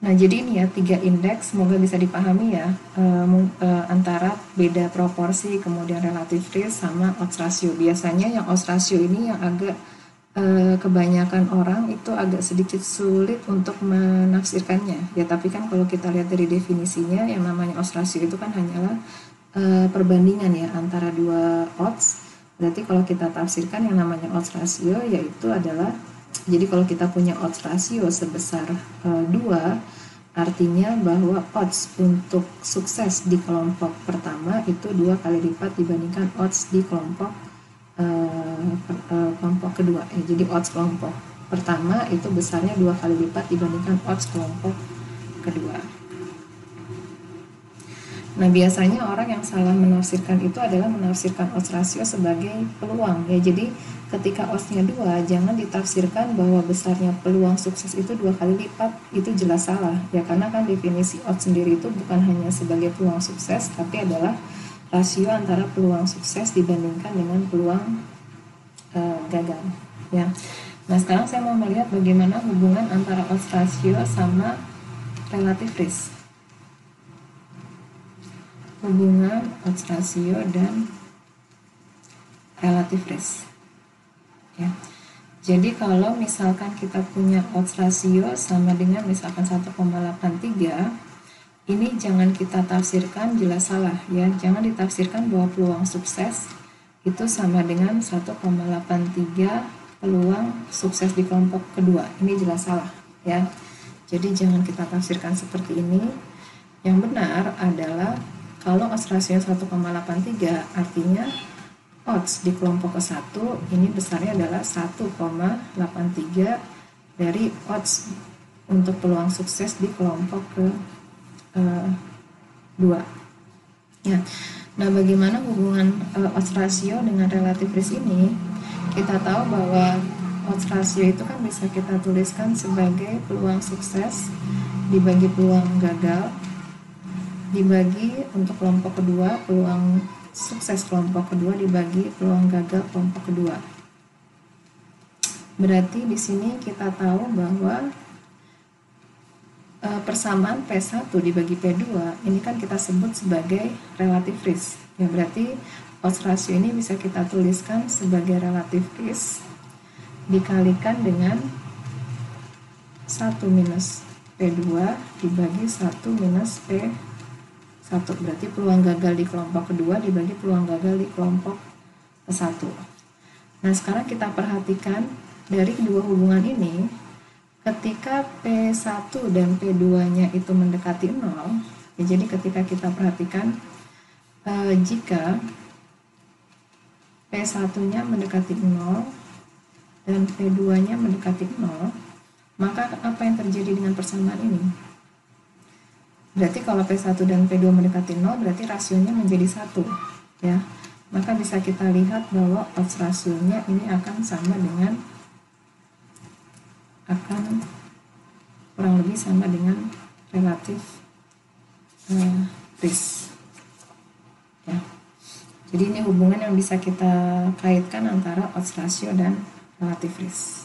Nah, jadi ini ya tiga indeks semoga bisa dipahami ya uh, uh, antara beda proporsi kemudian relatif risk sama odds ratio. Biasanya yang odds ratio ini yang agak uh, kebanyakan orang itu agak sedikit sulit untuk menafsirkannya. Ya, tapi kan kalau kita lihat dari definisinya yang namanya odds ratio itu kan hanyalah perbandingan ya antara dua odds. Berarti kalau kita tafsirkan yang namanya odds ratio yaitu adalah jadi kalau kita punya odds ratio sebesar uh, artinya bahwa odds untuk sukses di kelompok pertama itu dua kali lipat dibandingkan odds di kelompok uh, uh, kelompok kedua. Ya, jadi odds kelompok pertama itu besarnya dua kali lipat dibandingkan odds kelompok kedua. Nah biasanya orang yang salah menafsirkan itu adalah menafsirkan odds ratio sebagai peluang ya. Jadi ketika oddsnya dua jangan ditafsirkan bahwa besarnya peluang sukses itu dua kali lipat itu jelas salah ya karena kan definisi odds sendiri itu bukan hanya sebagai peluang sukses tapi adalah rasio antara peluang sukses dibandingkan dengan peluang uh, gagal ya. Nah sekarang saya mau melihat bagaimana hubungan antara odds ratio sama relative risk hubungan odds ratio dan relative risk. Ya. Jadi kalau misalkan kita punya odds ratio sama dengan misalkan 1,83 ini jangan kita tafsirkan jelas salah ya. Jangan ditafsirkan bahwa peluang sukses itu sama dengan 1,83 peluang sukses di kelompok kedua. Ini jelas salah ya. Jadi jangan kita tafsirkan seperti ini. Yang benar adalah kalau odds rasio 1,83 artinya odds di kelompok ke-1 ini besarnya adalah 1,83 dari odds untuk peluang sukses di kelompok ke uh. Ya. Nah, bagaimana hubungan uh, odds rasio dengan relatif risk ini? Kita tahu bahwa odds rasio itu kan bisa kita tuliskan sebagai peluang sukses dibagi peluang gagal dibagi untuk kelompok kedua peluang sukses kelompok kedua dibagi peluang gagal kelompok kedua. Berarti di sini kita tahu bahwa e, persamaan P1 dibagi P2 ini kan kita sebut sebagai relative risk. Ya berarti odds ratio ini bisa kita tuliskan sebagai relative risk dikalikan dengan 1 minus P2 dibagi 1 minus P satu berarti peluang gagal di kelompok kedua dibagi peluang gagal di kelompok ke satu. Nah sekarang kita perhatikan dari kedua hubungan ini ketika P1 dan P2 nya itu mendekati 0 ya jadi ketika kita perhatikan eh, jika P1 nya mendekati 0 dan P2 nya mendekati 0 maka apa yang terjadi dengan persamaan ini Berarti kalau P1 dan P2 mendekati 0 berarti rasionya menjadi 1 ya. Maka bisa kita lihat bahwa odds rasionya ini akan sama dengan akan kurang lebih sama dengan relatif uh, risk. Ya. Jadi ini hubungan yang bisa kita kaitkan antara odds ratio dan relatif risk.